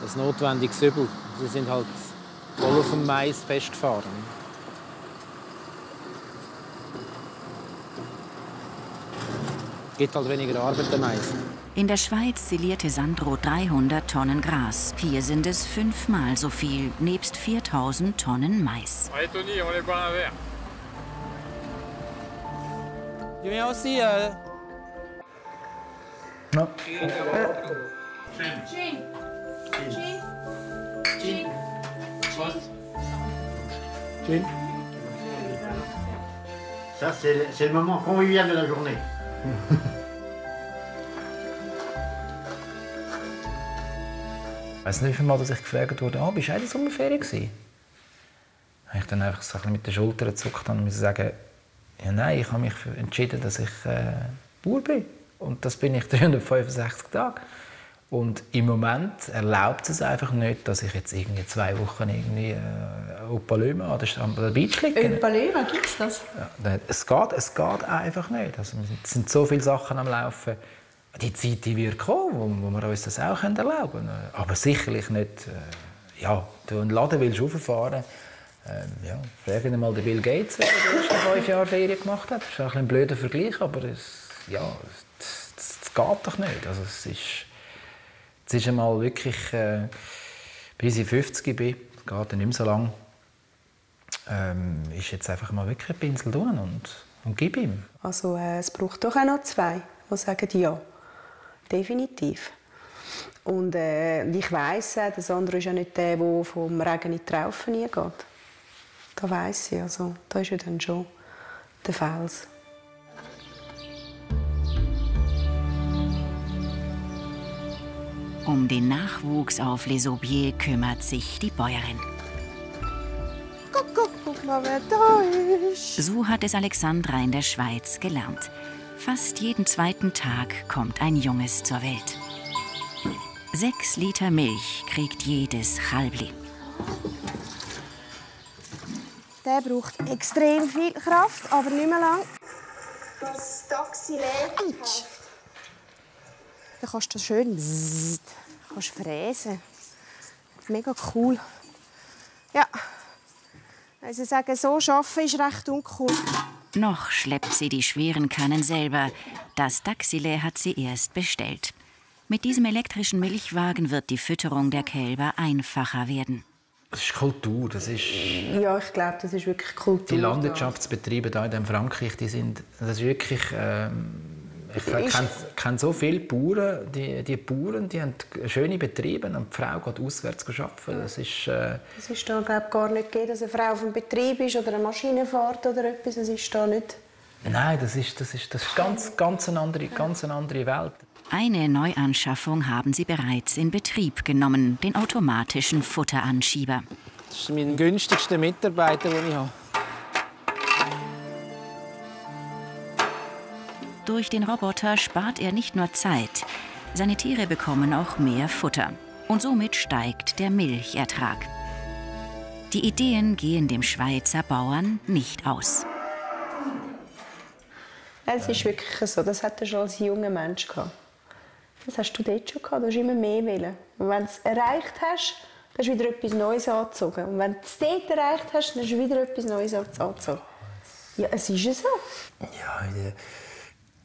ein notwendiges Übel. Sie sind halt voll auf dem Mais festgefahren. Gibt halt weniger Arbeit, der Mais. In der Schweiz silierte Sandro 300 Tonnen Gras. Hier sind es fünfmal so viel, nebst 4000 Tonnen Mais. Allez Tony, on les boit Ça, c'est le- moment convivial de la journée. Ich weiß nicht, wie viel Mal dass ich gefragt wurde, oh, bist du auch in der Sommerferien gewesen? Da habe ich dann einfach so ein bisschen mit den Schultern gezuckt und musste sagen, ja nein, ich habe mich entschieden, dass ich äh, Bauer bin. Und das bin ich 365 Tage. Und im Moment erlaubt es einfach nicht, dass ich jetzt irgendwie zwei Wochen irgendwie äh, Opalöma an der, an der Beach liege. Öpalema, gibt es das? Ja, es, geht, es geht einfach nicht. Also, es sind so viele Sachen am Laufen. Die Zeit die wird kommen, wo, wo wir uns das auch erlauben können. Aber sicherlich nicht, äh, ja, du einen Laden willst rauffahren ähm, ja, fragen wir mal den Bill Gates, der die fünf Jahre Ferien gemacht hat. Das ist ein, ein blöder Vergleich, aber es, ja, es, es, es geht doch nicht. Also, es ist, es ist einmal wirklich, äh, bis ich 50 bin, es geht nicht mehr so lange, ähm, ist jetzt einfach mal wirklich ein Pinsel tun und, und gib ihm. Also äh, es braucht doch auch noch zwei, die sagen ja. Definitiv. Und äh, ich weiss, äh, der Sandro ist ja nicht der, der vom Regen in die Traufe nie geht. Da weiss ich, also da ist ja dann schon der Fels. Um den Nachwuchs auf Les Aubiers kümmert sich die Bäuerin. Kuckuck. mal, wer da ist. So hat es Alexandra in der Schweiz gelernt. Fast jeden zweiten Tag kommt ein Junges zur Welt. Sechs Liter Milch kriegt jedes Chalbli. Der braucht extrem viel Kraft, aber nicht mehr lang. Das Taxi leer. Dann kannst du schön kannst fräsen. Mega cool. Ja. Also sagen, so arbeiten ist recht uncool. Noch schleppt sie die schweren Kannen selber. Das Daxile hat sie erst bestellt. Mit diesem elektrischen Milchwagen wird die Fütterung der Kälber einfacher werden. Das ist Kultur, das ist... Ja, ich glaube, das ist wirklich Kultur. Die Landwirtschaftsbetriebe hier in Frankreich, die sind, das ist wirklich... Ähm, ich kenne, kenne so viele Bauern, die, die Bauern, die haben schöne Betriebe und die Frau geht auswärts arbeiten. Das ist... Äh, Es ist da glaub, gar nicht gegeben, dass eine Frau auf dem Betrieb ist oder eine Maschine fährt oder etwas. Das ist da nicht. nein, das ist, das ist, das ist ganz, ganz, eine andere, ganz eine andere Welt. Eine Neuanschaffung haben sie bereits in Betrieb genommen, den automatischen Futteranschieber. Das ist mein günstigster Mitarbeiter, den ich habe. Durch den Roboter spart er nicht nur Zeit, seine Tiere bekommen auch mehr Futter. Und somit steigt der Milchertrag. Die Ideen gehen dem Schweizer Bauern nicht aus. Es ist wirklich so. Das hat er schon als junger Mensch gehabt. Das hast du dort schon gehabt. Du hast immer mehr wollen. Und wenn du es erreicht hast, dann du wieder etwas Neues angezogen. Und wenn du es dort erreicht hast, dann du wieder etwas Neues angezogen. Ja, es ist ja so. Ja,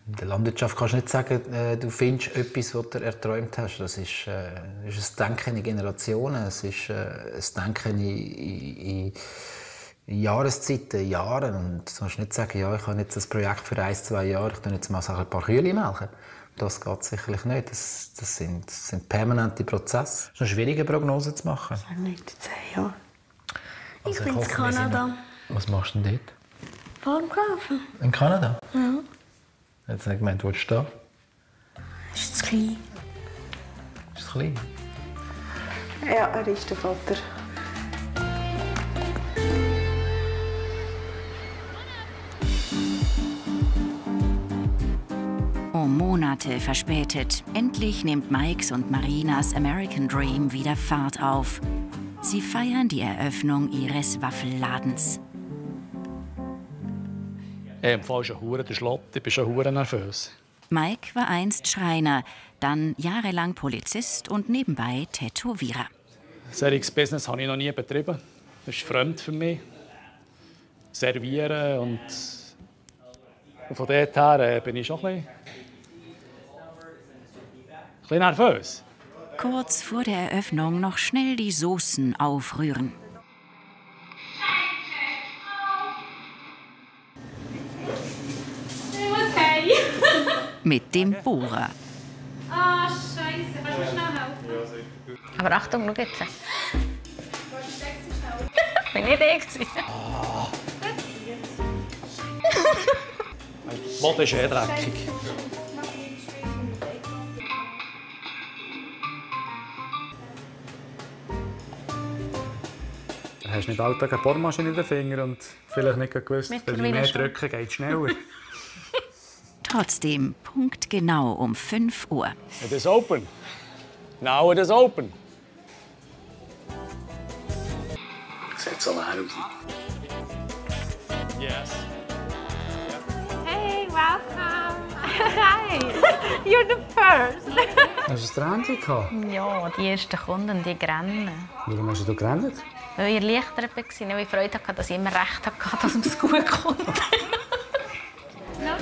in der, Landwirtschaft kannst du nicht sagen, äh, du findest etwas, was du erträumt hast. Das ist, äh, ist ein Denken in Generationen, es ist äh, ein Denken in, in, in Jahreszeiten, in Jahren. Und du kannst nicht sagen, ja, ich habe jetzt ein Projekt für ein, zwei Jahre, ich tue jetzt mal so ein paar Kühe melken. Das geht sicherlich nicht. Das, das, sind, das sind permanente Prozesse. Es ist eine schwierige Prognose zu machen. Das nicht zehn Jahre. Also bin in hoffe, Kanada. Was machst du denn dort? Farm kaufen. In Kanada? Ja. Jetzt nicht gemeint, wo du da? Ist zu klein. Ist es klein? Ja, er ist der Vater. Um Monate verspätet, endlich nimmt Mikes und Marinas American Dream wieder Fahrt auf. Sie feiern die Eröffnung ihres Waffelladens. Hey, Im Fall ist ein Hure der Schlott. Ich bin schon hure nervös. Mike war einst Schreiner, dann jahrelang Polizist und nebenbei Tätowierer. Solches Business habe ich noch nie betrieben. Das ist fremd für mich. Servieren und und von dort her äh, bin ich schon ein bisschen, ein bisschen nervös. Kurz vor der Eröffnung noch schnell die Soßen aufrühren. Mit dem Bohrer. Ah, Scheiße. Kannst du schnell helfen? Aber Achtung, schau jetzt. Bin ich der gewesen? Der Boden ist eh dreckig. Du hast nicht alltag eine Bohrmaschine in den Fingern und vielleicht nicht gewusst, wenn ich mehr schon. drücke, geht es schneller. Trotzdem punktgenau um 5 Uhr. It is open. Now it is open. Sieht so leer aus. Yes. Hey, welcome. Hi. You're the first. Hast du ein Tränchen gehabt? ja, die ersten Kunden, die rennen. Warum hast du gerannt? Weil ich erleichtert war, weil ich Freude hatte, dass ich immer recht hatte, dass es gut kommt.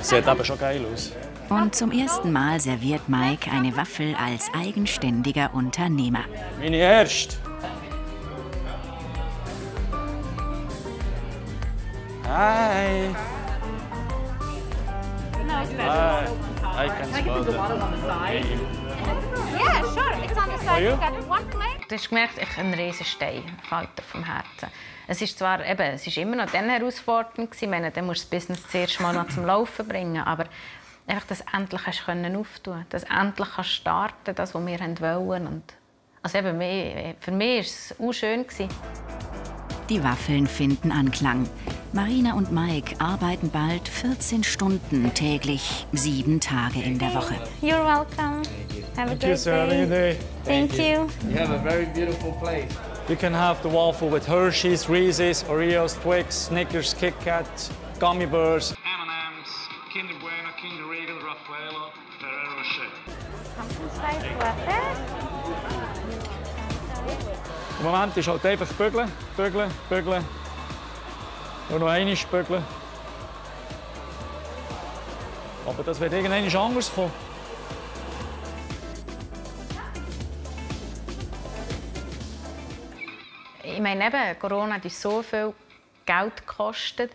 Sieht aber schon geil aus. Und zum ersten Mal serviert Mike eine Waffel als eigenständiger Unternehmer. Meine erste. Hi. Hi. I can smell the Yeah, sure. It's on the side. you? You got one plate. Du hast gemerkt, ich ein riesen Stein fällt dir vom Herzen. Es ist zwar eben, es ist immer noch dann herausfordernd gewesen. Meine, dann musst du das Business zuerst mal noch zum Laufen bringen, aber einfach, dass endlich hast können auftun, dass endlich kannst starten, das, was wir wollen. Und also eben, für mich war es auch schön gewesen. Die Waffeln finden Anklang. Marina und Mike arbeiten bald 14 Stunden täglich, sieben Tage in der Woche. You're welcome. Have a Thank you, sir. Have a good day. day. Thank you. You have a very beautiful place. You can have the waffle with Hershey's, Reese's, Oreos, Twix, Snickers, Kit Kat, gummy bears. M&M's, Kinder Bueno, Kinder Riegel, Raffaello, Ferrero Rocher. Im Moment ist halt einfach bügeln, bügeln, bügeln. Und noch einmal bügeln. Aber das wird irgendwann anders kommen. Ich meine, eben, Corona hat uns so viel Geld gekostet.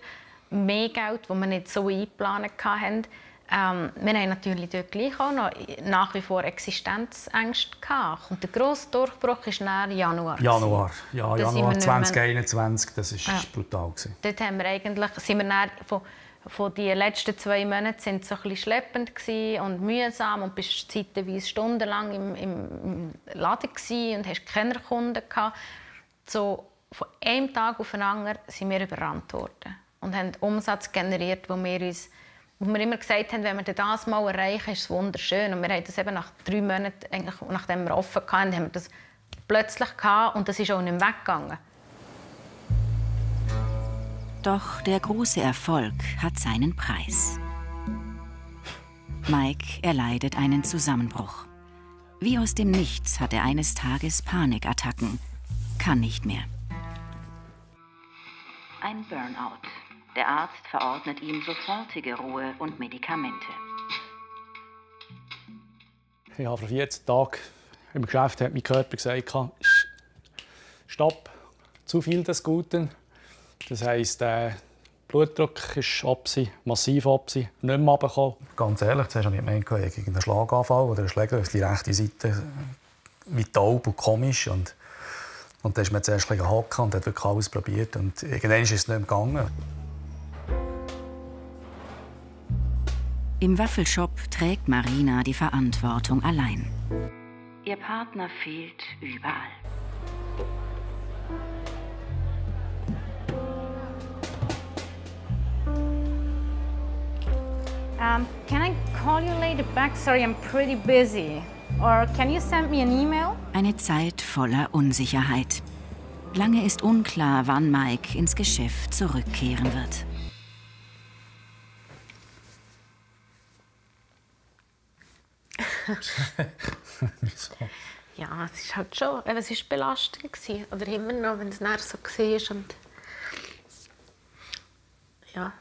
Mehr Geld, das wir nicht so eingeplant hatten. Ähm, wir haben natürlich dort gleich auch noch nach wie vor Existenzängste gehabt. Und der grosse Durchbruch ist nach Januar. Januar, ja, Da Januar nicht mehr- 2021, das war Ja. brutal. Gewesen. Dort haben wir eigentlich, sind wir dann von, von den letzten zwei Monaten sind so ein bisschen schleppend und mühsam und bist zeitweise stundenlang im, im, Laden und hast keine Kunden gehabt. So von einem Tag auf den anderen sind wir überrannt worden und haben Umsatz generiert, wo wir uns wo wir immer gesagt haben, wenn wir das mal erreichen, ist es wunderschön. Und wir haben das eben nach drei Monaten, eigentlich, nachdem wir offen hatten, haben wir das plötzlich gehabt und das ist auch nicht mehr weggegangen. Doch der große Erfolg hat seinen Preis. Mike erleidet einen Zusammenbruch. Wie aus dem Nichts hat er eines Tages Panikattacken. Kann nicht mehr. Ein Burnout. Der Arzt verordnet ihm sofortige Ruhe und Medikamente. Ich habe vor 14 Tagen im Geschäft hat mein Körper gesagt, stopp, zu viel des Guten. Das heisst, der Blutdruck ist ab, massiv ab, nicht mehr runtergekommen. Ganz ehrlich, zuerst habe ich gemeint, ich habe irgendeinen Schlaganfall oder einen Schläger auf die rechte Seite wie taub und komisch. Und, und dann ist man zuerst ein bisschen hocken und hat wirklich alles probiert. Und irgendwann ist es nicht mehr gegangen. Im Waffelshop trägt Marina die Verantwortung allein. Ihr Partner fehlt überall. Um, can I call you later back? Sorry, I'm pretty busy. Or can you send me an email? Eine Zeit voller Unsicherheit. Lange ist unklar, wann Mike ins Geschäft zurückkehren wird. Ja, es ist halt schon, es ist belastend gewesen. oder immer noch, wenn es nachher so war und ja,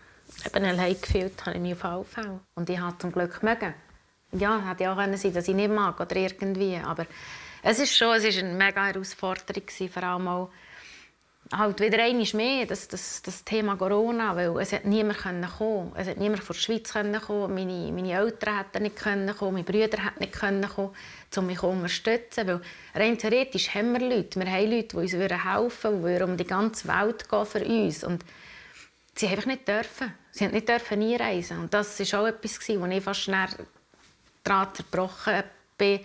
eben allein gefühlt habe ich mich auf alle Fälle. Und ich habe zum Glück mögen. Ja, hätte ja auch können sein, dass ich nicht mag oder irgendwie, aber es ist schon, es ist eine mega Herausforderung gewesen, vor allem auch halt wieder einmal mehr das, das, das Thema Corona, weil es hat niemand können kommen. Es hat niemand von der Schweiz können kommen. Meine, meine Eltern hätten nicht können kommen, meine Brüder hätten nicht können kommen, um mich zu unterstützen. Weil rein theoretisch haben wir Leute, wir haben Leute, die uns helfen würden, die um die ganze Welt gehen für uns. Und sie haben einfach nicht dürfen. Sie haben nicht dürfen einreisen. Und das war auch etwas, wo ich fast schnell daran zerbrochen bin.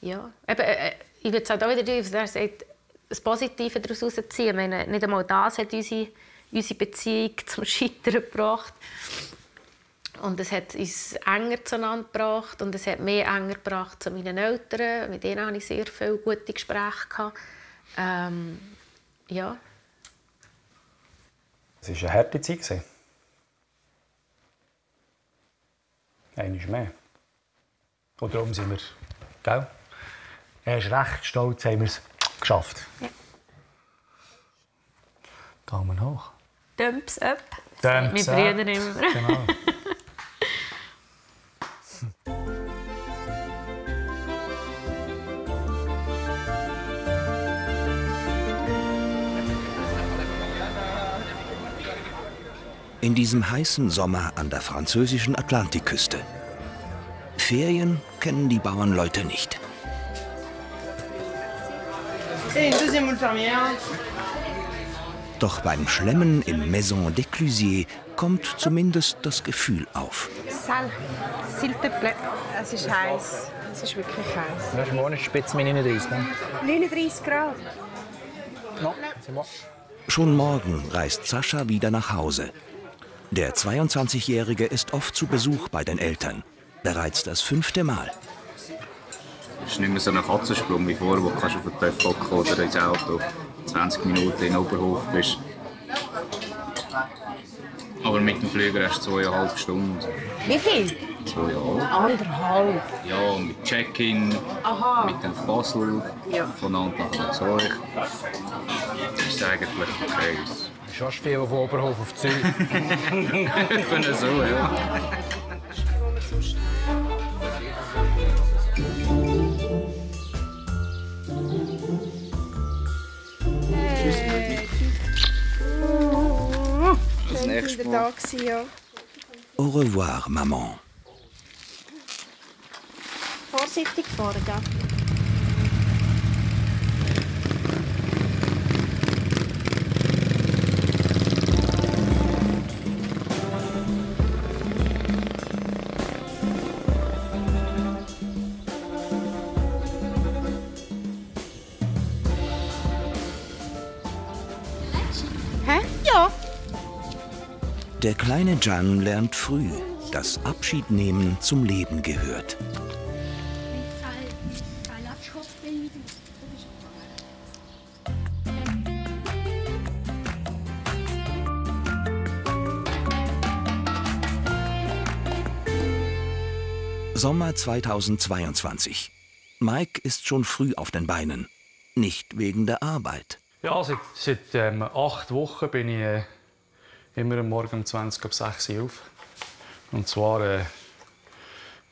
Ja, eben, äh, ich würde es halt auch wieder tun, er sagt, das Positive daraus herausziehen. Ich meine, nicht einmal das hat unsere, unsere Beziehung zum Scheitern gebracht. Und es hat uns enger zueinander gebracht und es hat mich enger gebracht zu meinen Eltern. Mit denen hatte ich sehr viele gute Gespräche. Ähm, ja. Es war eine harte Zeit. Einmal mehr. Und darum sind wir, gell? Erst recht stolz haben wir es geschafft. Ja. Daumen hoch. Dumps up. Dumps Meine up. Brüder immer. Genau. In diesem heißen Sommer an der französischen Atlantikküste. Ferien kennen die Bauernleute nicht. Doch beim Schlemmen in Maison d'Eclusier kommt zumindest das Gefühl auf. Sal, s'il te plaît. Es ist heiß. Es ist wirklich heiß. Das ist morgen spitz mit 39, ne? 39 Grad. Moi. Schon morgen reist Sascha wieder nach Hause. Der 22-Jährige ist oft zu Besuch bei den Eltern. Bereits das fünfte Mal. Es ist nicht mehr so ein Katzensprung wie vorher, wo du auf den Töpf hocken oder ins Auto 20 Minuten in Oberhof bist. Aber mit dem Flüger hast du zweieinhalb Stunden. Wie viel? Zweieinhalb. Anderthalb. Ja, mit Check-in, Aha. mit dem Basel, Ja. von Antach nach Zürich. Das ist eigentlich okay. Schon viel von Oberhof auf Zürich. ich bin so, ja. Au revoir, Maman. Vorsichtig fahren, Der kleine Gian lernt früh, dass Abschiednehmen zum Leben gehört. Sommer 2022. Mike ist schon früh auf den Beinen. Nicht wegen der Arbeit. Ja, seit, seit ähm, acht Wochen bin ich äh, immer am Morgen um 20 ab 6 Uhr auf. Und zwar, äh,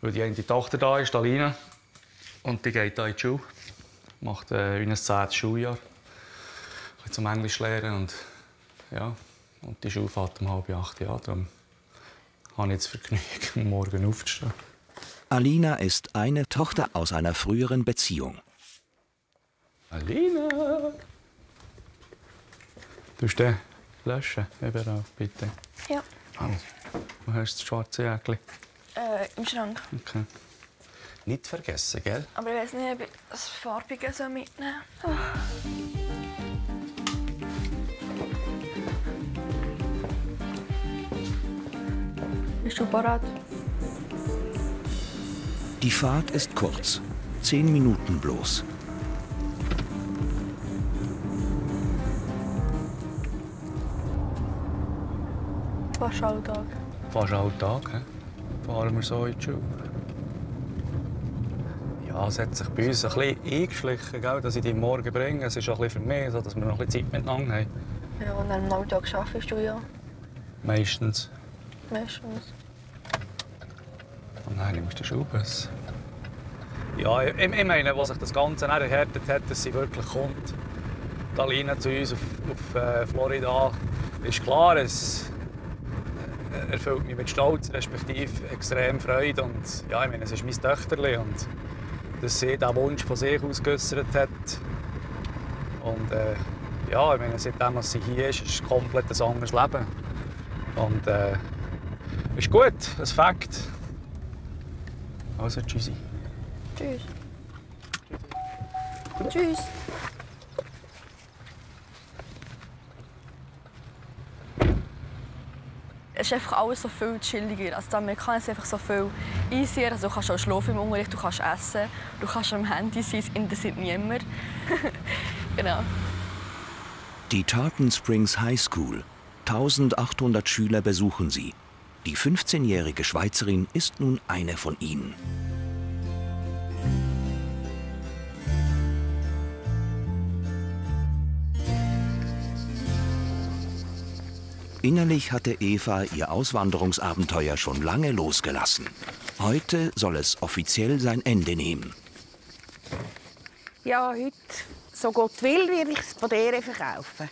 weil die eine Tochter da ist, Alina. Und die geht hier in die Schule. Macht äh, ein zehntes Schuljahr. Ein zum Englisch lernen. Und, ja, und die Schule fährt um halb acht Jahre. Darum habe ich jetzt Vergnügen, Morgen aufzustehen. Alina ist eine Tochter aus einer früheren Beziehung. Alina! Du musst den löschen, überall, bitte. Ja, Also, wo hast du das schwarze Jäckchen? äh, im Schrank. Okay. Nicht vergessen, gell? Aber ich weiß nicht, ob ich das Farbige so mitnehmen soll. Bist du bereit? Die Fahrt ist kurz. Zehn Minuten bloß. Fast Alltag. Fast Alltag, he? fahren wir so in die Schule. Ja, es hat sich bei uns ein bisschen eingeschlichen, gell, dass ich die morgen bringe. Es ist auch ein bisschen für mich, so, dass wir noch ein bisschen Zeit miteinander haben. Ja, und am Alltag arbeitest du ja. Meistens. Meistens. Und dann nimmst du den Schulbus. Ja, ich, ich meine, was sich das Ganze erhärtet hat, dass sie wirklich kommt. Die Alina zu uns auf, auf äh, Florida, ist klar, es erfüllt mich mit Stolz, respektive extrem Freude. Und ja, ich meine, es ist mein Töchterli und dass sie diesen Wunsch von sich aus hat. Und äh, ja, ich meine, seitdem dass sie hier ist, ist es komplett ein anderes Leben. Und äh, ist gut, ein Fakt. Also, tschüssi. Tschüss. Tschüss. Ist einfach alles so viel chilliger. Also die Amerikaner ist einfach so viel easier. Also du kannst auch schlafen im Unterricht, du kannst essen, du kannst am Handy sein, es interessiert niemand. genau. Die Tartan Springs High School. 1800 Schüler besuchen sie. Die 15-jährige Schweizerin ist nun eine von ihnen. Innerlich hatte Eva ihr Auswanderungsabenteuer schon lange losgelassen. Heute soll es offiziell sein Ende nehmen. Ja, heute, so Gott will, werde ich das Podere verkaufen.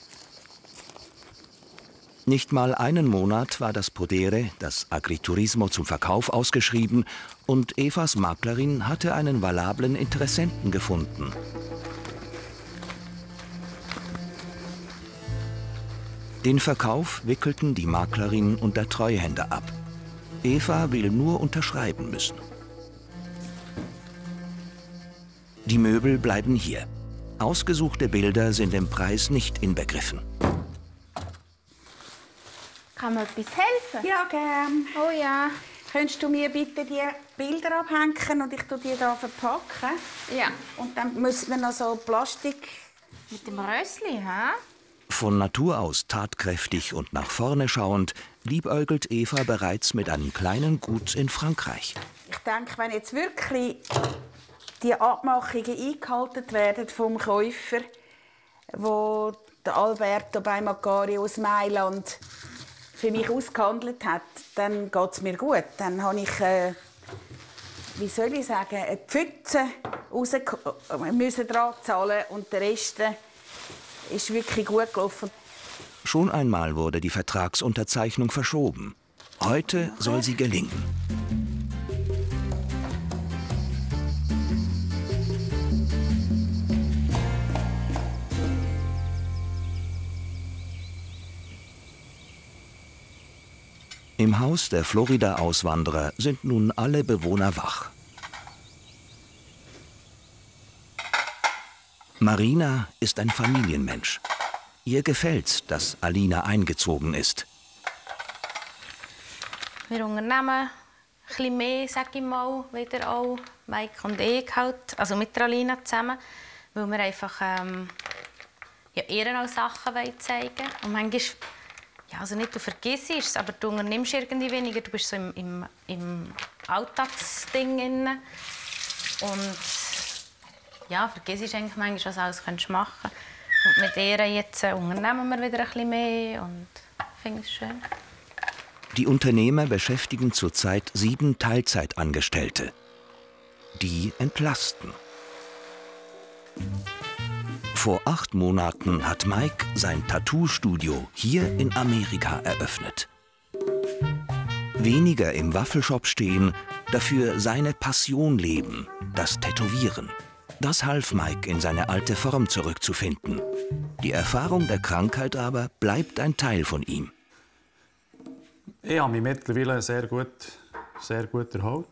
Nicht mal einen Monat war das Podere, das Agriturismo, zum Verkauf ausgeschrieben und Evas Maklerin hatte einen valablen Interessenten gefunden. Den Verkauf wickelten die Maklerin und der Treuhänder ab. Eva will nur unterschreiben müssen. Die Möbel bleiben hier. Ausgesuchte Bilder sind im Preis nicht inbegriffen. Kann mir etwas helfen? Ja, gern. Oh ja. Könntest du mir bitte die Bilder abhängen und ich tue die hier verpacken? Ja. Und dann müssen wir noch so Plastik... Mit dem Rössli, hä? Von Natur aus tatkräftig und nach vorne schauend, liebäugelt Eva bereits mit einem kleinen Gut in Frankreich. Ich denke, wenn jetzt wirklich die Abmachungen eingehalten werden vom Käufer, wo der Alberto bei Macari aus Mailand für mich ausgehandelt hat, dann geht es mir gut. Dann habe ich, äh, wie soll ich sagen, eine Pfütze raus müssen dran zahlen und der Rest äh, ist wirklich gut gelaufen. Schon einmal wurde die Vertragsunterzeichnung verschoben. Heute soll sie gelingen. Im Haus der Florida-Auswanderer sind nun alle Bewohner wach. Marina ist ein Familienmensch. Ihr gefällt, dass Alina eingezogen ist. Wir unternehmen ein mehr, sage ich mal, wieder auch Mike und ich halt, also mit Alina zusammen, weil wir einfach ähm, ja, ihr auch Sachen zeigen wollen. Und manchmal ja, also nicht du vergisst es, aber du unternimmst irgendwie weniger. Du bist so im, im, im Alltagsding drin. Und ja, vergisst eigentlich manchmal, was alles kannst machen Und mit ihr jetzt äh, unternehmen wir wieder ein bisschen mehr und finde es schön. Die Unternehmer beschäftigen zurzeit sieben Teilzeitangestellte. Die entlasten. Vor acht Monaten hat Mike sein Tattoo-Studio hier in Amerika eröffnet. Weniger im Waffelshop stehen, dafür seine Passion leben, das Tätowieren. Das half Mike, in seine alte Form zurückzufinden. Die Erfahrung der Krankheit aber bleibt ein Teil von ihm. Ich habe mich mittlerweile sehr gut, sehr gut erholt.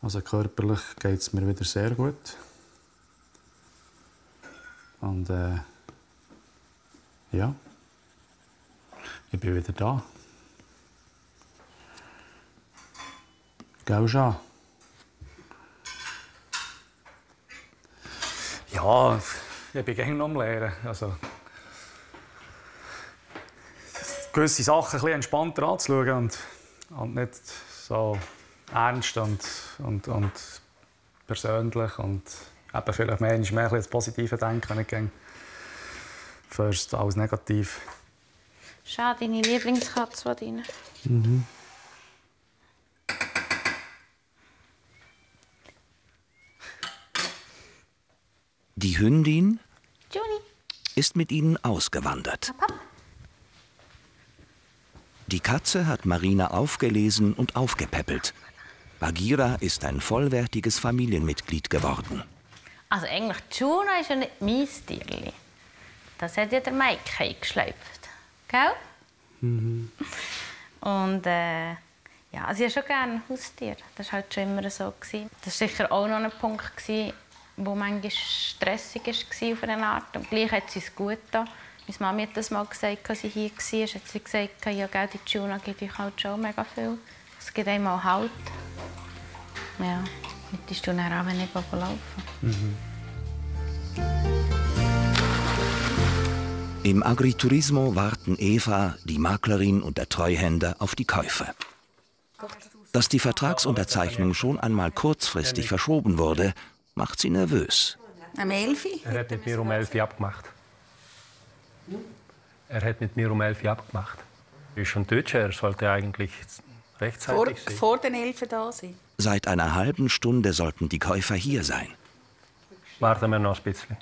Also körperlich geht es mir wieder sehr gut. Und äh, ja, ich bin wieder da. Gell schon? Ja, ich bin gerne am Lernen. Also, gewisse Sachen ein bisschen entspannter anzuschauen und, und nicht so ernst und, und, und persönlich. Und eben vielleicht mehr, mehr das Positive denken, nicht gegen first alles negativ. Schade, deine Lieblingskatze, die drin. Mhm. Die Hündin Juni. ist mit ihnen ausgewandert. Die Katze hat Marina aufgelesen und aufgepäppelt. Bagira ist ein vollwertiges Familienmitglied geworden. Also eigentlich Juno ist ja nicht mein Tierli. Das hat ja der Mike eingeschleift. Gell? Mhm. Und äh, ja, also ich habe schon gerne ein Haustier. Das war halt schon immer so. Gewesen. Das war sicher auch noch ein Punkt, gewesen, wo manchmal stressig war auf eine Art. Und gleich hat sie es gut getan. Meine Mami hat das mal gesagt, als sie hier war. Hat sie gesagt, ja, die Juno gibt euch halt schon mega viel. Es gibt einmal Halt. Ja, mit du dann auch nicht laufen. Mhm. Im Agriturismo warten Eva, die Maklerin und der Treuhänder auf die Käufer. Dass die Vertragsunterzeichnung schon einmal kurzfristig verschoben wurde, macht sie nervös. Am Elfi? Er hat mit mir um 11 Uhr abgemacht. Er hat mit mir um 11 Uhr abgemacht. Er ist schon Deutscher, er sollte eigentlich rechtzeitig Vor, sein. vor den Elfen da sein. Seit einer halben Stunde sollten die Käufer hier sein. Warten wir noch ein bisschen.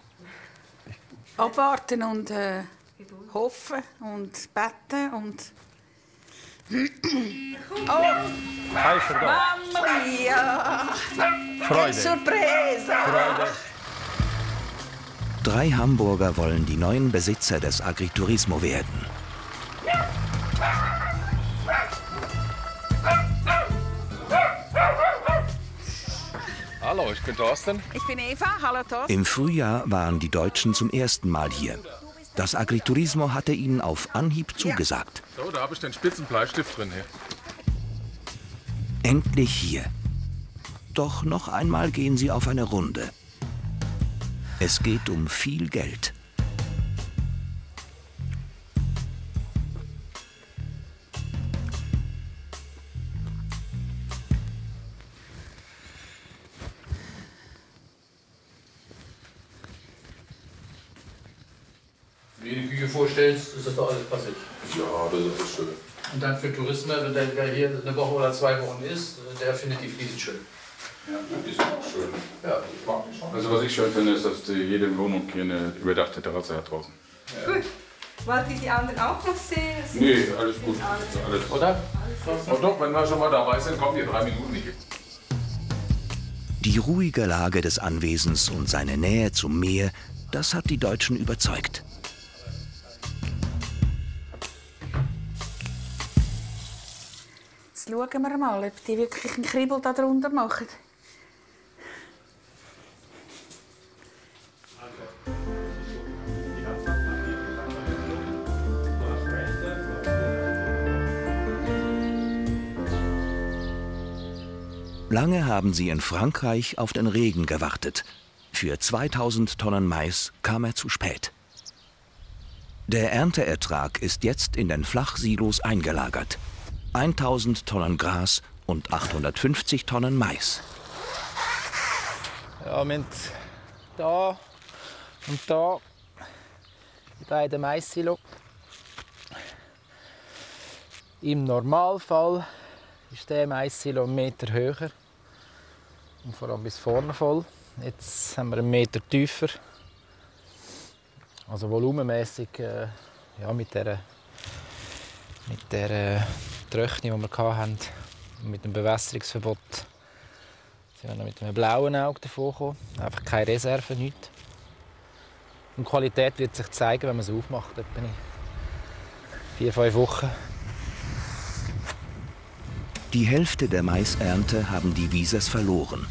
Abwarten und äh, hoffen und beten und. Oh! Kaiser da. Mamma mia! Freude. Surpresa! Freude. Drei Hamburger wollen die neuen Besitzer des Agriturismo werden. Hallo, ich bin Thorsten. Ich bin Eva. Hallo Thorsten. Im Frühjahr waren die Deutschen zum ersten Mal hier. Das Agriturismo hatte ihnen auf Anhieb zugesagt. So, da habe ich den spitzen Bleistift drin hier. Endlich hier. Doch noch einmal gehen sie auf eine Runde. Es geht um viel Geld. Wie die Küche vorstellst, ist das doch alles passiert. Ja, das ist schön. Und dann für Touristen, der, wer hier eine Woche oder zwei Wochen ist, der findet die Fliesen schön. Ja, die sind auch schön. Ja, ich mag die schon. Also was ich schön finde, ist, dass die, jede Wohnung hier eine überdachte Terrasse hat draußen. Gut. Wollt ihr die anderen auch noch sehen? Nee, alles gut. Alles. Oder? Und doch, wenn wir schon mal dabei sind, kommen die drei Minuten nicht. Die ruhige Lage des Anwesens und seine Nähe zum Meer, das hat die Deutschen überzeugt. Schauen wir mal, ob die wirklich einen Kribbel darunter machen. Lange haben sie in Frankreich auf den Regen gewartet. Für 2000 Tonnen Mais kam er zu spät. Der Ernteertrag ist jetzt in den Flachsilos eingelagert. 1000 Tonnen Gras und 850 Tonnen Mais. Ja, wir haben da und da die beiden Maissilo. Im Normalfall ist der Maissilo einen Meter höher und vor allem bis vorne voll. Jetzt haben wir einen Meter tiefer. Also volumenmäßig äh, ja, mit der, mit der Tröchne, die wir hatten, mit dem Bewässerungsverbot, sind wir noch mit einem blauen Auge davon gekommen. Einfach keine Reserve, nichts. Und die Qualität wird sich zeigen, wenn man es aufmacht, etwa in vier, fünf Wochen. Die Hälfte der Maisernte haben die Wiesers verloren.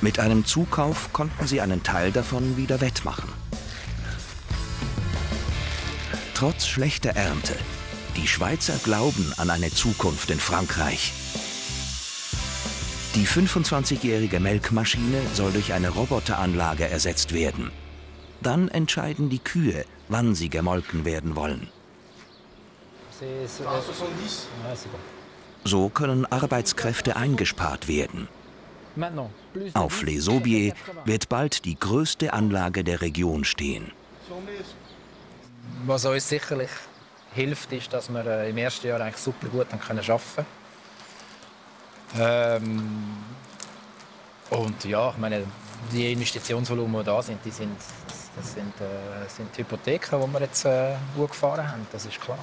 Mit einem Zukauf konnten sie einen Teil davon wieder wettmachen. Trotz schlechter Ernte, die Schweizer glauben an eine Zukunft in Frankreich. Die 25-jährige Melkmaschine soll durch eine Roboteranlage ersetzt werden. Dann entscheiden die Kühe, wann sie gemolken werden wollen. So können Arbeitskräfte eingespart werden. Auf Les Aubiers wird bald die größte Anlage der Region stehen. Was uns sicherlich hilft, ist, dass wir äh, im ersten Jahr eigentlich super gut haben können arbeiten ähm, Und ja, ich meine, die Investitionsvolumen, die da sind, die sind, das sind, äh, sind die Hypotheken, die wir jetzt äh, gut gefahren haben, das ist klar.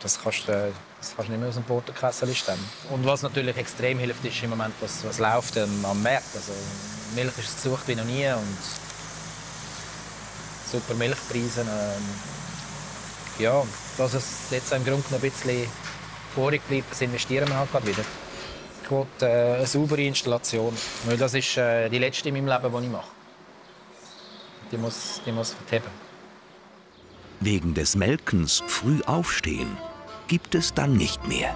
Das kannst, äh, das kannst du nicht mehr aus dem Portenkessel stemmen. Und was natürlich extrem hilft, ist im Moment, was, was läuft ähm, am Markt. Also, Milch ist gesucht wie noch nie und super Milchpreise. Ähm, ja, dass es jetzt im Grunde noch ein bisschen vorig bleibt, das investieren wir halt gerade wieder. Ich will äh, eine saubere Installation, weil das ist äh, die letzte in meinem Leben, die ich mache. Die muss, die muss verheben. Wegen des Melkens früh aufstehen gibt es dann nicht mehr.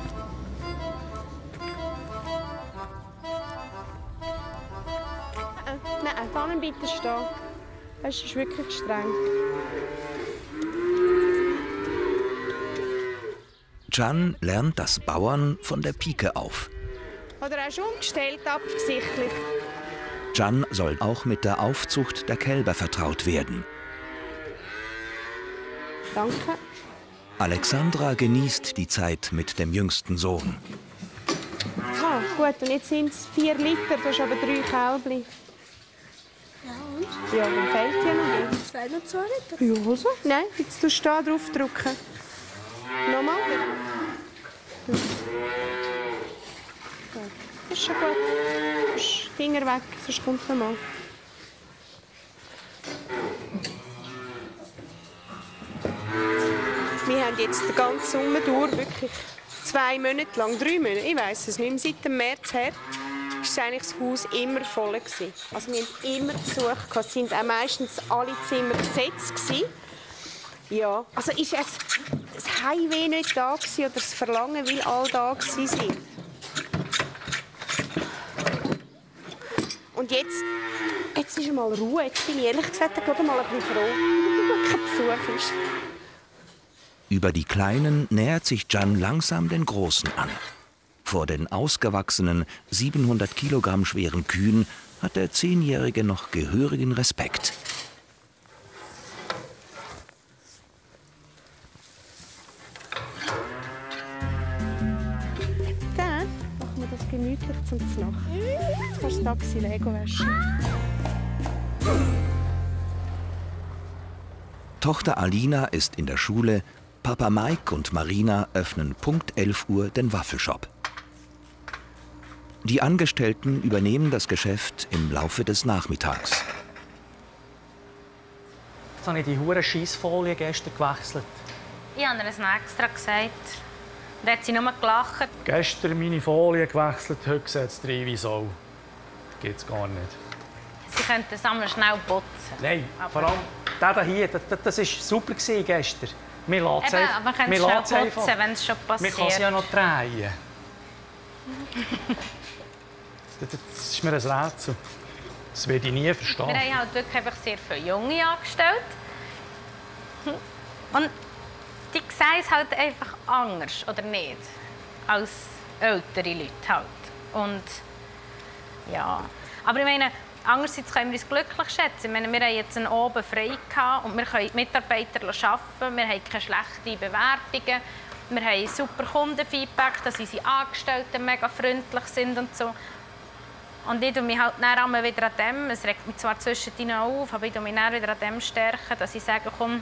Nein, dann bitte stehen. Das ist wirklich streng. Can lernt das Bauern von der Pike auf. Oder hast du umgestellt absichtlich? Can soll auch mit der Aufzucht der Kälber vertraut werden. Danke. Alexandra genießt die Zeit mit dem jüngsten Sohn. Ah, gut, und jetzt sind es vier Liter, du hast aber drei Kälbchen. Ja, und? Ja, dann fehlt ja noch nicht. Zwei noch zwei Liter. Ja, also. Nein, jetzt tust du da drauf drücken. Nochmal. Das ist schon gut. Du hast Finger weg, sonst kommt nochmal. Wir haben jetzt den ganzen Sommer durch, wirklich zwei Monate lang, drei Monate, ich weiß es nicht mehr, seit dem März her, war eigentlich das Haus immer voll. Gewesen. Also wir haben immer Besuch, es sind auch meistens alle Zimmer besetzt. Gewesen. Ja, also ist jetzt das Heimweh nicht da gewesen, oder das Verlangen, weil alle da sind? Und jetzt, jetzt ist mal Ruhe. Jetzt bin ich ehrlich gesagt gerade mal ein bisschen froh, dass kein Besuch ist. Über die Kleinen nähert sich Jan langsam den Großen an. Vor den ausgewachsenen, 700 Kilogramm schweren Kühen hat der Zehnjährige noch gehörigen Respekt. Wir das gemütlich zum Nacht. Jetzt kannst du Taxi Lego waschen. Tochter Alina ist in der Schule, Papa Mike und Marina öffnen Punkt 11 Uhr den Waffelshop. Die Angestellten übernehmen das Geschäft im Laufe des Nachmittags. Jetzt habe ich die hure Scheissfolie gestern gewechselt. Ich habe ihr es noch extra gesagt. Dann hat sie nur gelacht. Gestern meine Folie gewechselt, heute sieht es drin wie Sau. Geht's gar nicht. Sie könnten es einmal schnell putzen. Nein, vor allem der hier, das, das war super gestern. Wir lassen Eben, aber man könnte es schnell putzen, wenn es schon Man kann passiert. es ja noch drehen. Das das ist mir ein Rätsel. Das werde ich nie verstehen. Wir haben halt wirklich einfach sehr viele Junge angestellt. Und die sehen es halt einfach anders, oder nicht? Als ältere Leute halt. Und ja. Aber ich meine, andererseits können wir uns glücklich schätzen. Ich meine, wir haben jetzt einen oben frei gehabt und wir können die Mitarbeiter arbeiten. Wir haben keine schlechten Bewertungen. Wir haben super Kundenfeedback, dass unsere Angestellten mega freundlich sind und so. Und ich tue mich halt dann wieder an dem, es regt mich zwar zwischendrin auf, aber ich tue mich dann wieder an dem stärken, dass ich sage, komm,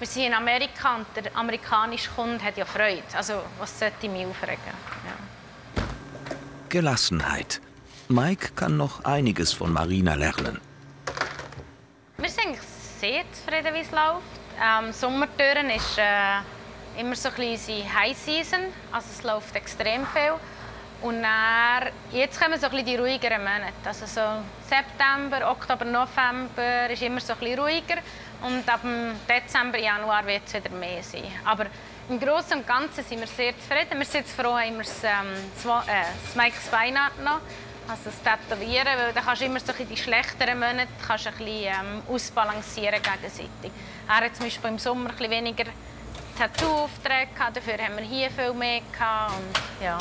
wir sind in Amerika und der amerikanische Kunde hat ja Freude. Also was sollte mich aufregen? Ja. Gelassenheit. Mike kann noch einiges von Marina lernen. Wir sind sehr zufrieden, wie es läuft. Ähm, Sommertüren ist äh, immer so ein bisschen High Season, also es läuft extrem viel. Und dann, jetzt kommen so ein bisschen die ruhigeren Monate. Also so September, Oktober, November ist immer so ein bisschen ruhiger. Und ab Dezember, Januar wird es wieder mehr sein. Aber im Großen und Ganzen sind wir sehr zufrieden. Wir sind froh, haben wir das, ähm, das, Wa- äh, das Mike Spinat noch. Also das Tätowieren, weil dann kannst du immer so die schlechteren Monate kannst ein bisschen, ähm, ausbalancieren gegenseitig. Er hat zum Beispiel im Sommer ein bisschen weniger Tattoo-Aufträge dafür haben wir hier viel mehr. Und, ja.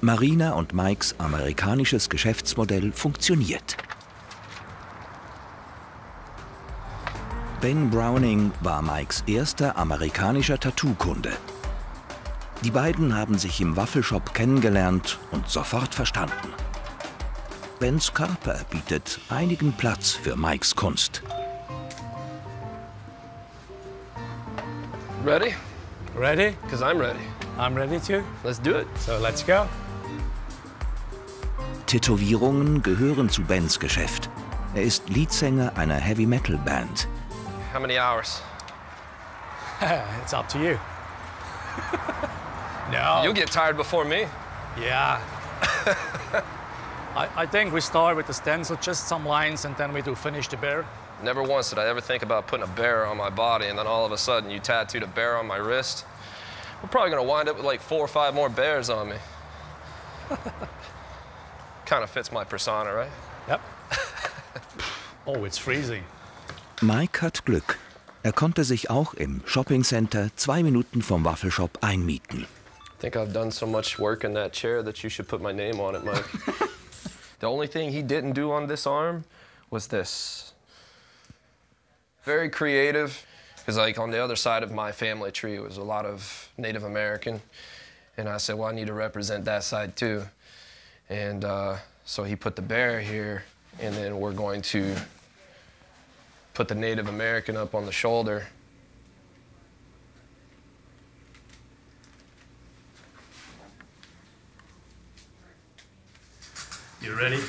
Marina und Mikes amerikanisches Geschäftsmodell funktioniert. Ben Browning war Mikes erster amerikanischer Tattoo-Kunde. Die beiden haben sich im Waffelshop kennengelernt und sofort verstanden. Bens Körper bietet einigen Platz für Mikes Kunst. Ready? Ready? Because I'm ready. I'm ready too. Let's do it. So let's go. Tätowierungen gehören zu Bens Geschäft. Er ist Leadsänger einer Heavy-Metal-Band. How many hours? it's up to you. no. You'll get tired before me. Yeah. I, I think we start with the stencil, just some lines, and then we do finish the bear. Never once did I ever think about putting a bear on my body, and then all of a sudden you tattooed a bear on my wrist. We're probably gonna wind up with like four or five more bears on me. kind of fits my persona, right? Yep. oh, it's freezing. Mike hat Glück. Er konnte sich auch im Shoppingcenter zwei Minuten vom Waffelshop einmieten. I think I've done so much work in that chair that you should put my name on it, Mike. the only thing he didn't do on this arm was this. Very creative, because like on the other side of my family tree was a lot of Native American, and I said, well, I need to represent that side too, and uh, so he put the bear here, and then we're going to put the Native American up on the shoulder. You ready?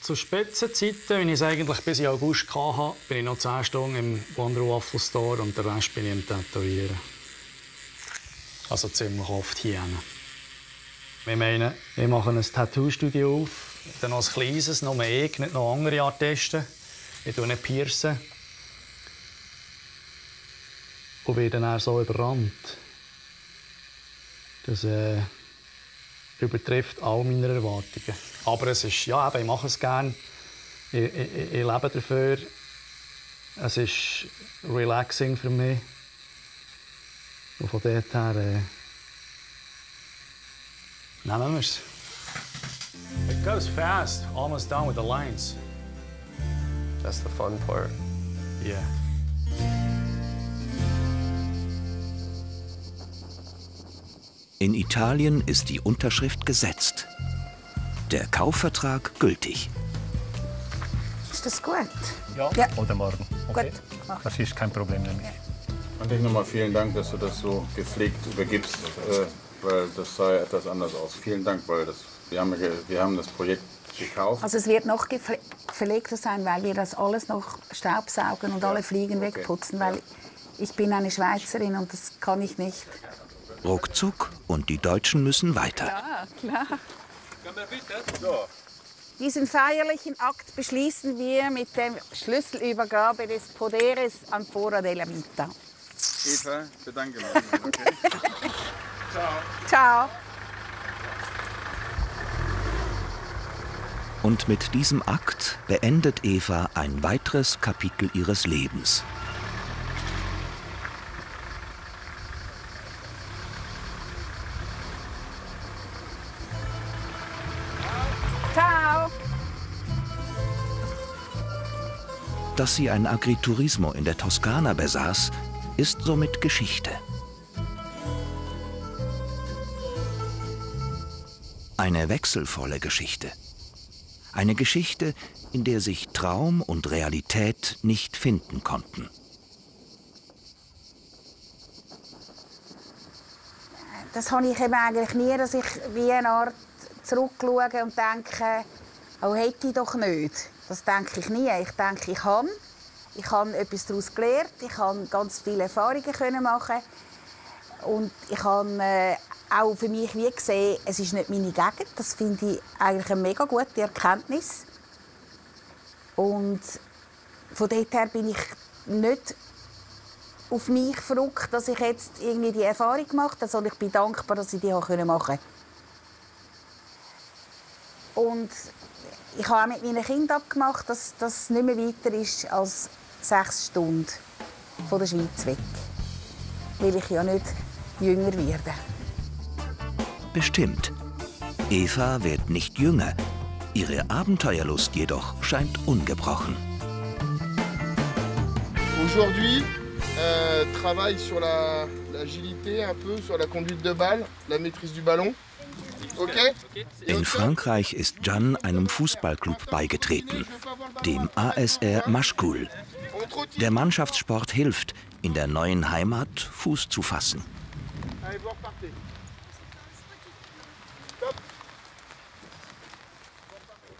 Zu Spitzenzeiten, wenn ich es eigentlich bis in August hatte, bin ich noch 10 Stunden im Wonder Waffle Store und den Rest bin ich am Tätowieren. Also ziemlich oft hier. Wir meinen, wir machen ein Tattoo-Studio auf, dann noch ein kleines, noch mehr ich, nicht noch andere Artisten. Ich tue nicht. Und werde dann so überrannt. Das äh, übertrifft all meine Erwartungen. Aber es ist, ja, eben, ich mache es gerne. Ich, ich, ich lebe dafür. Es ist relaxing für mich. Und von dort her äh, nehmen wir es. It goes fast, almost done with the lines. That's the fun part. Yeah. In Italien ist die Unterschrift gesetzt. Der Kaufvertrag gültig. Ist das gut? Ja, Ja. oder morgen. Okay. Gut. Das ist kein Problem nämlich. An dich nochmal vielen Dank, dass du das so gepflegt übergibst, äh, weil das sah ja etwas anders aus. Vielen Dank, weil das, wir, haben, ja wir haben das Projekt gekauft. Also es wird noch verlegter sein, weil wir das alles noch staubsaugen und alle Fliegen wegputzen, weil ich bin eine Schweizerin und das kann ich nicht. Ruckzuck und die Deutschen müssen weiter. Ja, klar. Diesen feierlichen Akt beschließen wir mit der Schlüsselübergabe des Poderes an Fora della Vita. Eva, bedanke mich. Okay? Ciao. Ciao. Und mit diesem Akt beendet Eva ein weiteres Kapitel ihres Lebens. Ciao. Dass sie ein Agriturismo in der Toskana besaß, ist somit Geschichte. Eine wechselvolle Geschichte. Eine Geschichte, in der sich Traum und Realität nicht finden konnten. Das habe ich eben eigentlich nie, dass ich wie eine Art zurückschaue und denke, oh, hätte ich doch nicht. Das denke ich nie. Ich denke, ich habe. Ich habe etwas daraus gelernt. Ich habe ganz viele Erfahrungen machen und ich habe äh, auch für mich wie gesehen, es ist nicht meine Gegend. Das finde ich eigentlich eine mega gute Erkenntnis. Und von dort her bin ich nicht auf mich verrückt, dass ich jetzt irgendwie die Erfahrung gemacht habe, sondern ich bin dankbar, dass ich die machen konnte. Und ich habe auch mit meinen Kindern abgemacht, dass das nicht mehr weiter ist als sechs Stunden von der Schweiz weg. Weil ich ja nicht jünger werde. Bestimmt. Eva wird nicht jünger. Ihre Abenteuerlust jedoch scheint ungebrochen. Aujourd'hui, euh, travaille sur la- l'agilité un peu, sur la conduite de balle, la maîtrise du ballon. In Frankreich ist Can einem Fußballclub beigetreten, dem ASR Maschkul. Der Mannschaftssport hilft, in der neuen Heimat Fuß zu fassen.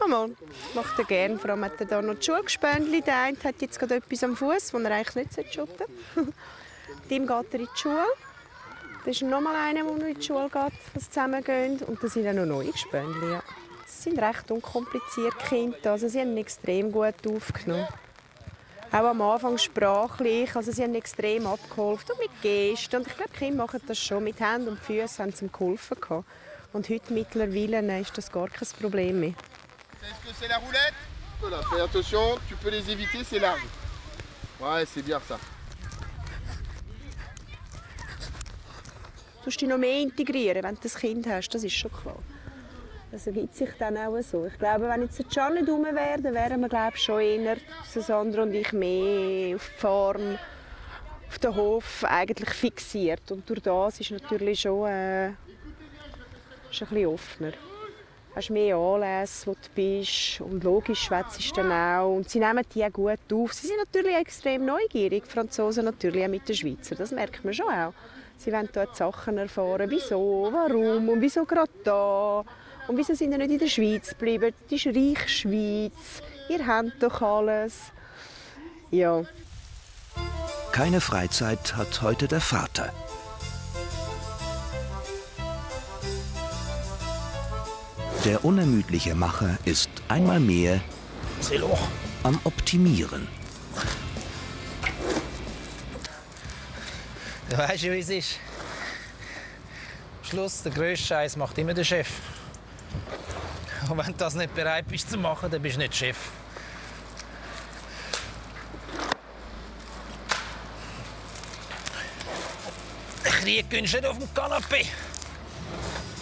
Mama macht er gerne. Vor allem hat er da noch die Schulgespöndli. Der eine hat jetzt gerade etwas am Fuß, das er eigentlich nicht schuppen sollte. Dem geht er in die Schule. Da ist noch mal einer, der in die Schule geht, was zusammengehen. Und da sind auch noch neue Gespöndli. Ja. Sie sind recht unkompliziert, Kinder. Also sie haben extrem gut aufgenommen. Auch am Anfang sprachlich. Also sie haben extrem abgeholfen und mit Gesten. Und ich glaube, die Kinder machen das schon. Mit Händen und Füßen haben sie ihm geholfen. Und heute mittlerweile ist das gar kein Problem mehr. Est-ce que c'est la roulette Voilà, fais attention, tu peux les éviter, c'est large. Ouais, c'est bien ça. Du musst dich noch mehr integrieren, wenn du ein Kind hast, das ist schon klar. Das ergibt sich dann auch so. Ich glaube, wenn jetzt Can nicht rum wäre, dann wären wir glaube ich, schon eher, Sandra und ich, mehr auf die Farm, auf den Hof eigentlich fixiert. Und durch das ist natürlich schon äh, ist ein bisschen offener. Hast mehr Anlässe, wo du bist und logisch schwätzt dann auch. Und sie nehmen die auch gut auf. Sie sind natürlich extrem neugierig, Franzosen natürlich auch mit den Schweizern, das merkt man schon auch. Sie wollen dort Sachen erfahren, wieso, warum und wieso gerade da. Und wieso sind sie nicht in der Schweiz geblieben? Die ist reich Schweiz, ihr habt doch alles. Ja. Keine Freizeit hat heute der Vater. Der unermüdliche Macher ist einmal mehr am Optimieren. Du weißt ja, wie es ist. Am Schluss, der grösste Scheiß macht immer der Chef. Und wenn du das nicht bereit bist zu machen, dann bist du nicht Chef. Krieg gönnst nicht auf dem Kanapee.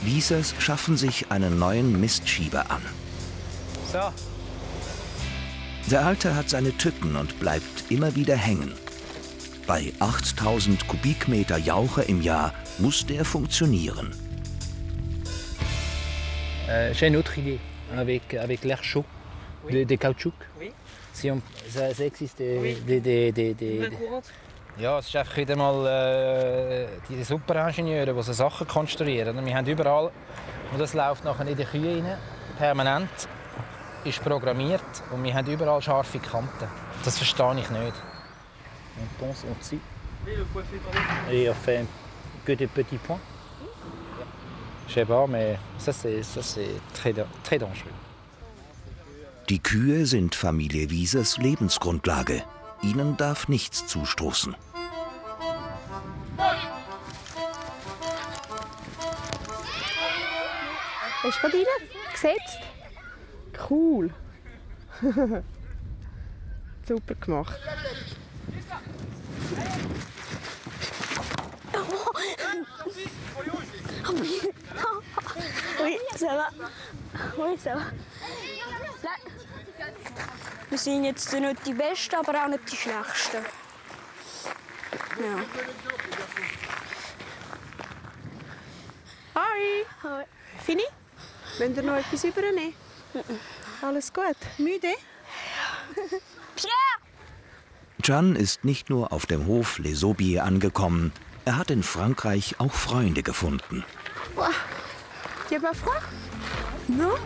Wiesers schaffen sich einen neuen Mistschieber an. So, Der alte hat seine Tücken und bleibt immer wieder hängen. Bei 8000 Kubikmeter Jauche im Jahr muss der funktionieren. Euh, J'ai une autre idée avec, avec l'air chaud de, de caoutchouc. Si on, ça, ça existe des, des, des, des, des, Ja, es ist einfach wieder mal äh, die Superingenieure, die so Sachen konstruieren. Wir haben überall, und das läuft nachher in die Kühe rein, permanent, ist programmiert und wir haben überall scharfe Kanten. Das verstehe ich nicht. On pense au-dessus. Et on fait que des petits points. Je sais pas, mais ça c'est ça, c'est très, très dangereux. Die Kühe sind Familie Wiesers Lebensgrundlage. Ihnen darf nichts zustoßen. Bist du gerade rein? Gesetzt? Cool. Super gemacht. Oui, ça va. Oui, ça va. Wir sind jetzt nicht die Besten, aber auch nicht die Schlechtesten. Ja. Hi. Hi. Fini? Wollt ihr noch etwas übernehmen? Alles gut? Müde? Can ist nicht nur auf dem Hof Les Aubiers angekommen, er hat in Frankreich auch Freunde gefunden. Tu n'as pas froid Non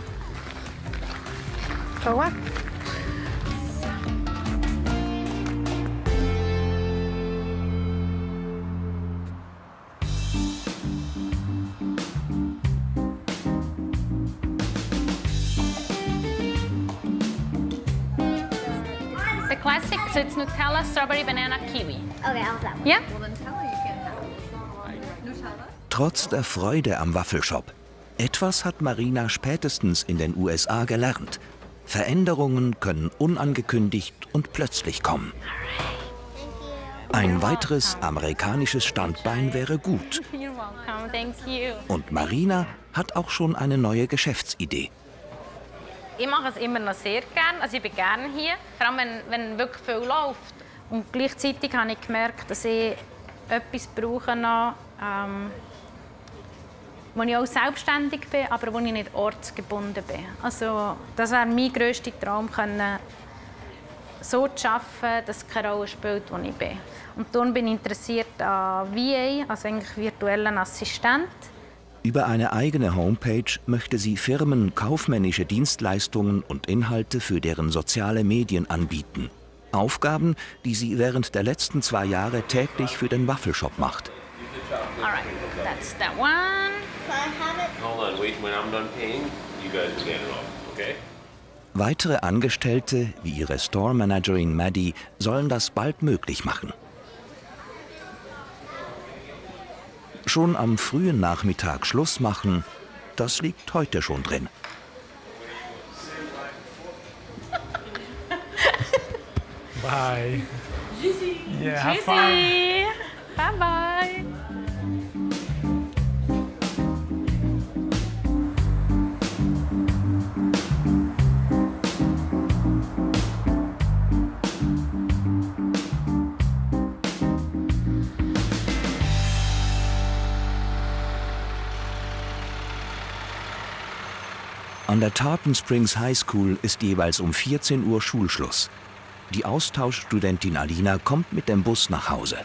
Au revoir. The classic, so it's Nutella, strawberry, banana, kiwi. Okay, I'll have that one. Yeah? Trotz der Freude am Waffelshop. Etwas hat Marina spätestens in den USA gelernt. Veränderungen können unangekündigt und plötzlich kommen. Ein weiteres amerikanisches Standbein wäre gut. Und Marina hat auch schon eine neue Geschäftsidee. Ich mache es immer noch sehr gerne. Also ich bin gerne hier, vor allem wenn, wenn wirklich viel läuft. Und gleichzeitig habe ich gemerkt, dass ich etwas brauche noch, ähm, wo ich auch selbstständig bin, aber wo ich nicht ortsgebunden bin. Also das wäre mein grösster Traum, können, so zu arbeiten, dass es keine Rolle spielt, wo ich bin. Und darum bin ich interessiert an VA, also eigentlich virtuellen Assistent. Über eine eigene Homepage möchte sie Firmen kaufmännische Dienstleistungen und Inhalte für deren soziale Medien anbieten. Aufgaben, die sie während der letzten zwei Jahre täglich für den Waffelshop macht. All right, that's that one. Weitere Angestellte, wie ihre Store-Managerin Maddie, sollen das bald möglich machen. Schon am frühen Nachmittag Schluss machen, das liegt heute schon drin. Bye. Tschüssi. Yeah, have Tschüssi. Bye bye. An der Tarpon Springs High School ist jeweils um 14 Uhr Schulschluss. Die Austauschstudentin Alina kommt mit dem Bus nach Hause.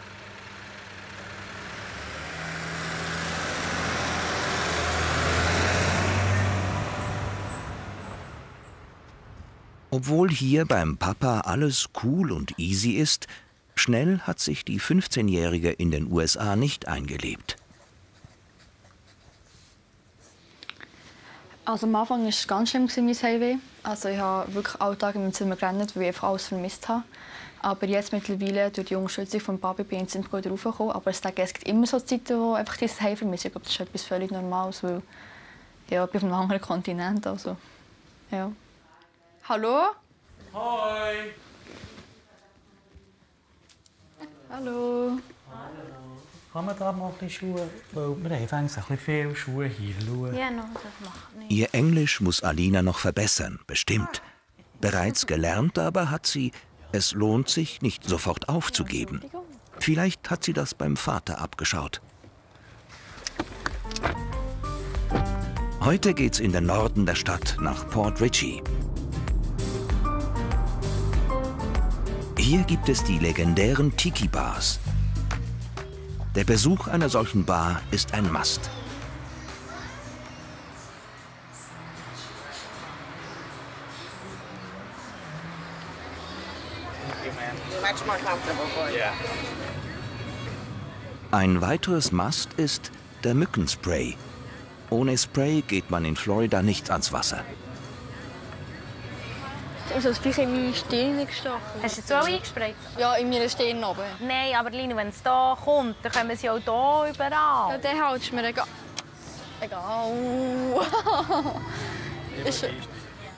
Obwohl hier beim Papa alles cool und easy ist, schnell hat sich die 15-Jährige in den USA nicht eingelebt. Also am Anfang war es ganz schlimm, mein Heimweh. Also ich habe wirklich alle Tage in meinem Zimmer gerannt, weil ich einfach alles vermisst habe. Aber jetzt mittlerweile, durch die Unterstützung von Papi, bin ich Zimmer wieder raufgekommen. Aber es gibt immer so Zeiten, wo einfach dieses Heim vermisse. Ich glaube, das ist etwas völlig Normales, weil ja, ich bin auf einem anderen Kontinent. Also, ja. Hallo? Hoi! Hallo. Kann man da mal ein bisschen Schuhe? Weil wir haben ein bisschen viele Schuhe hier. Schauen. Ja, no, das macht nichts. Ihr Englisch muss Alina noch verbessern, bestimmt. Bereits gelernt aber hat sie, es lohnt sich, nicht sofort aufzugeben. Vielleicht hat sie das beim Vater abgeschaut. Heute geht's in den Norden der Stadt nach Port Ritchie. Hier gibt es die legendären Tiki-Bars. Der Besuch einer solchen Bar ist ein you. Ein weiteres Must ist der Mückenspray. Ohne Spray geht man in Florida nicht ans Wasser. Also das Viech in meine Stirn gestochen. Hast du jetzt auch eingesprayt? Ja, in meiner Stirn oben. Nein, aber Lino, wenn es hier kommt, dann kommen sie auch hier überall. Ja, dann hältst du mir egal. Egal.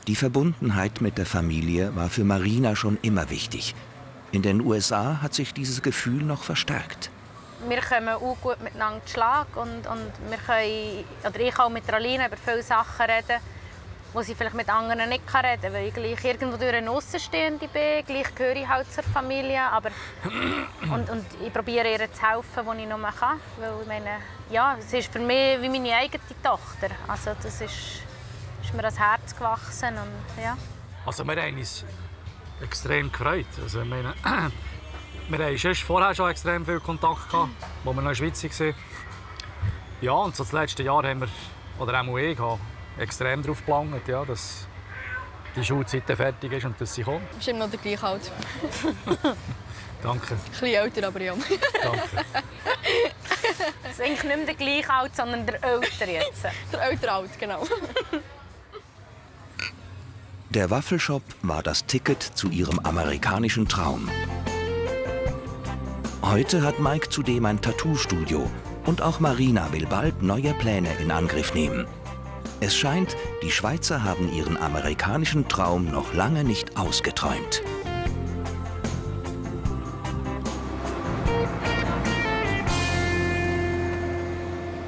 Die Verbundenheit mit der Familie war für Marina schon immer wichtig. In den USA hat sich dieses Gefühl noch verstärkt. Wir kommen auch gut miteinander zu Schlag und, und wir können, oder ich kann auch mit Alina über viele Sachen reden, wo sie vielleicht mit anderen nicht kann reden kann, weil ich gleich irgendwo durch eine Außenstehende bin, gleich gehöre ich halt zur Familie, aber und, und ich probiere ihr zu helfen, wo ich nur kann, weil ich meine, ja, es ist für mich wie meine eigene Tochter, also das ist, ist mir ans Herz gewachsen und ja. Also wir haben uns extrem gefreut. Also, ich meine, wir haben sonst vorher schon extrem viel Kontakt gehabt, als wir noch in der Schweiz waren. Ja, und so das letzte Jahr haben wir, oder auch ich, extrem darauf geplant, ja, dass die Schulzeit fertig ist und dass sie kommt. Du bist immer noch der gleiche alt. Danke. Ein bisschen älter, aber ja. Danke. Es ist eigentlich nicht mehr der gleiche alt, sondern der ältere jetzt. der ältere alt, genau. Der Waffelshop war das Ticket zu ihrem amerikanischen Traum. Heute hat Mike zudem ein Tattoo-Studio und auch Marina will bald neue Pläne in Angriff nehmen. Es scheint, die Schweizer haben ihren amerikanischen Traum noch lange nicht ausgeträumt.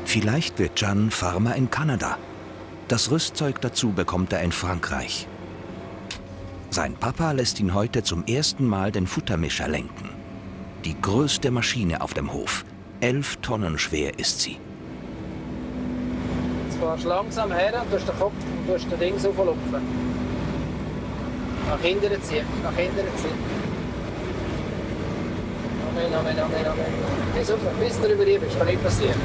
Vielleicht wird Jan Farmer in Kanada. Das Rüstzeug dazu bekommt er in Frankreich. Sein Papa lässt ihn heute zum ersten Mal den Futtermischer lenken. Die größte Maschine auf dem Hof. Elf Tonnen schwer ist sie. Jetzt fahrst du langsam her und tust den Kopf und tust den Ding so verlupfen. Nach hinten ziehen, nach hinten ziehen. Amen, Amen, Amen, Amen. Bis, bis du drüber bist, kann nicht passieren.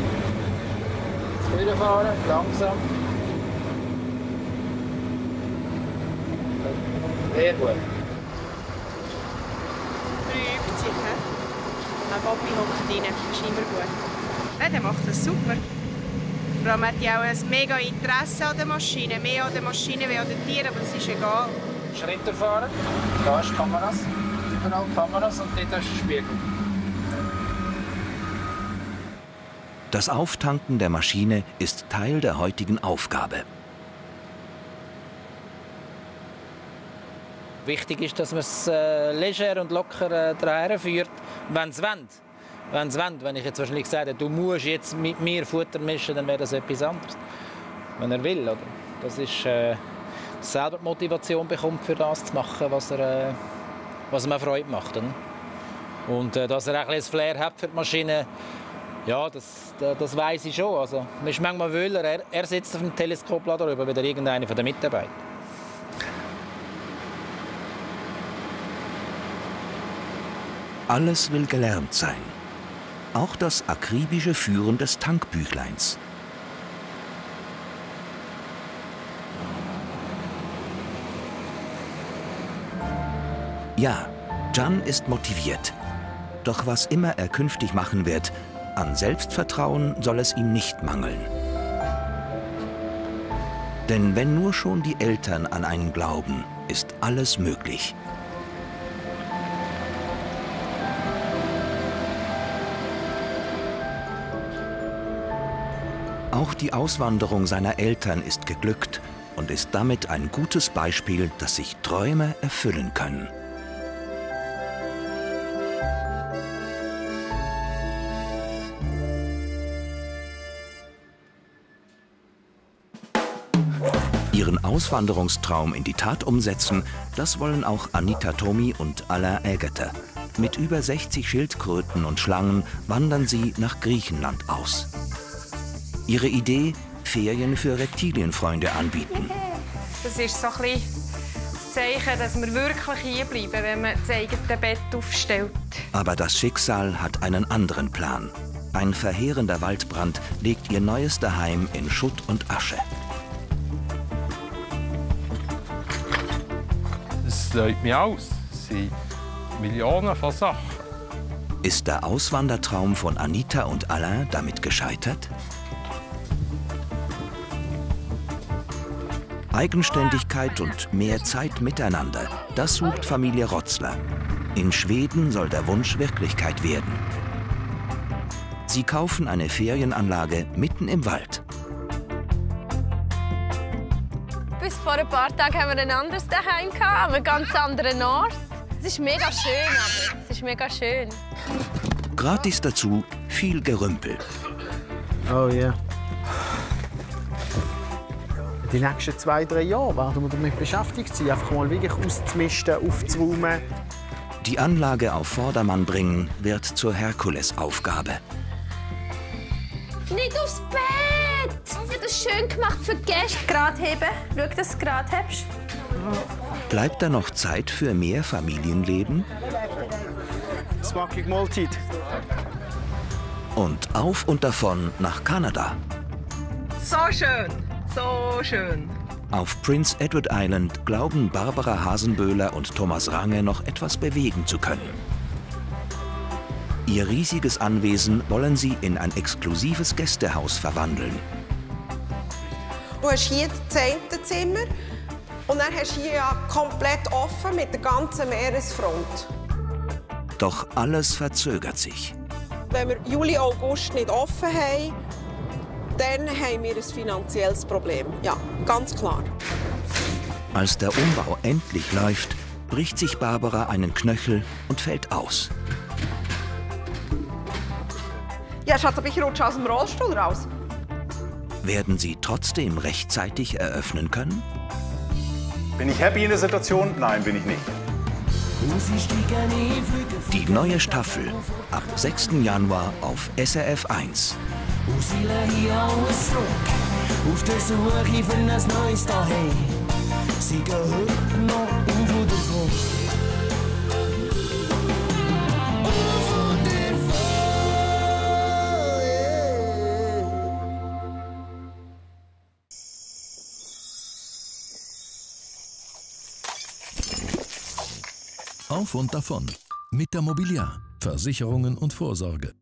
Jetzt wieder fahren, langsam. Sehr gut. Übt sich, hä? Mein Papi hockt rein, ist immer gut. Ja, der macht das super. Vor allem hat die auch ein mega Interesse an der Maschine, mehr an der Maschine wie an den Tieren, aber das ist egal. Schritte fahren. Da ist Kameras. Überall Kameras und dort ist der Spiegel. Das Auftanken der Maschine ist Teil der heutigen Aufgabe. Wichtig ist, dass man es äh, leger und locker äh, daher führt, wenn es wollen. Wenn es wollen. Wenn ich jetzt wahrscheinlich sage, du musst jetzt mit mir Futter mischen, dann wäre das etwas anderes. Wenn er will, oder? Das ist, äh, selber die Motivation bekommt, für das zu machen, was, er, äh, was ihm Freude macht. Oder? Und äh, dass er auch ein bisschen Flair hat für die Maschine, ja, das, das, das weiß ich schon. Also, man ist manchmal wöhler, er, er sitzt auf dem Teleskop darüber, wieder irgendeiner von den Mitarbeitern. Alles will gelernt sein. Auch das akribische Führen des Tankbüchleins. Ja, Jan ist motiviert. Doch was immer er künftig machen wird, an Selbstvertrauen soll es ihm nicht mangeln. Denn wenn nur schon die Eltern an einen glauben, ist alles möglich. Auch die Auswanderung seiner Eltern ist geglückt und ist damit ein gutes Beispiel, dass sich Träume erfüllen können. Ihren Auswanderungstraum in die Tat umsetzen, das wollen auch Anita Tomi und Alain Ägeter. Mit über 60 Schildkröten und Schlangen wandern sie nach Griechenland aus. Ihre Idee, Ferien für Reptilienfreunde anbieten. Das ist so ein das Zeichen, dass wir wirklich hier bleiben, wenn man das eigene Bett aufstellt. Aber das Schicksal hat einen anderen Plan. Ein verheerender Waldbrand legt ihr neues Daheim in Schutt und Asche. Es läuft mich aus. Es sind Millionen von Sachen. Ist der Auswandertraum von Anita und Alain damit gescheitert? Eigenständigkeit und mehr Zeit miteinander, das sucht Familie Rotzler. In Schweden soll der Wunsch Wirklichkeit werden. Sie kaufen eine Ferienanlage mitten im Wald. Bis vor ein paar Tagen haben wir ein anderes daheim gehabt, an einem ganz anderen Ort. Es ist mega schön, aber es ist mega schön. Gratis dazu viel Gerümpel. Oh ja. Yeah. Die nächsten zwei, drei Jahre werden wir damit beschäftigt sein, einfach mal wirklich auszumisten, aufzuräumen. Die Anlage auf Vordermann bringen wird zur Herkulesaufgabe. Nicht aufs Bett! Ich habe das schön gemacht für Gäste. Gerade heben. Schau, dass du es gerade hebst. Bleibt da noch Zeit für mehr Familienleben? Smackig Mahlzeit. Und auf und davon nach Kanada. So schön, so schön. Auf Prince Edward Island glauben Barbara Hasenböhler und Thomas Range noch etwas bewegen zu können. Ihr riesiges Anwesen wollen sie in ein exklusives Gästehaus verwandeln. Du hast hier das zehnte Zimmer und dann hast du hier ja komplett offen mit der ganzen Meeresfront. Doch alles verzögert sich. Wenn wir Juli, August nicht offen haben, dann haben wir ein finanzielles Problem. Ja, ganz klar. Als der Umbau endlich läuft, bricht sich Barbara einen Knöchel und fällt aus. Ja, Schatz, aber ich rutsche aus dem Rollstuhl raus. Werden sie trotzdem rechtzeitig eröffnen können? Bin ich happy in der Situation? Nein, bin ich nicht. Die neue Staffel ab 6. Januar auf SRF 1. Und sie legen alles zurück, auf der Suche für ein neues Daheim. Sie gehen heute noch auf und davon. Auf und davon. Mit der Mobiliar. Versicherungen und Vorsorge.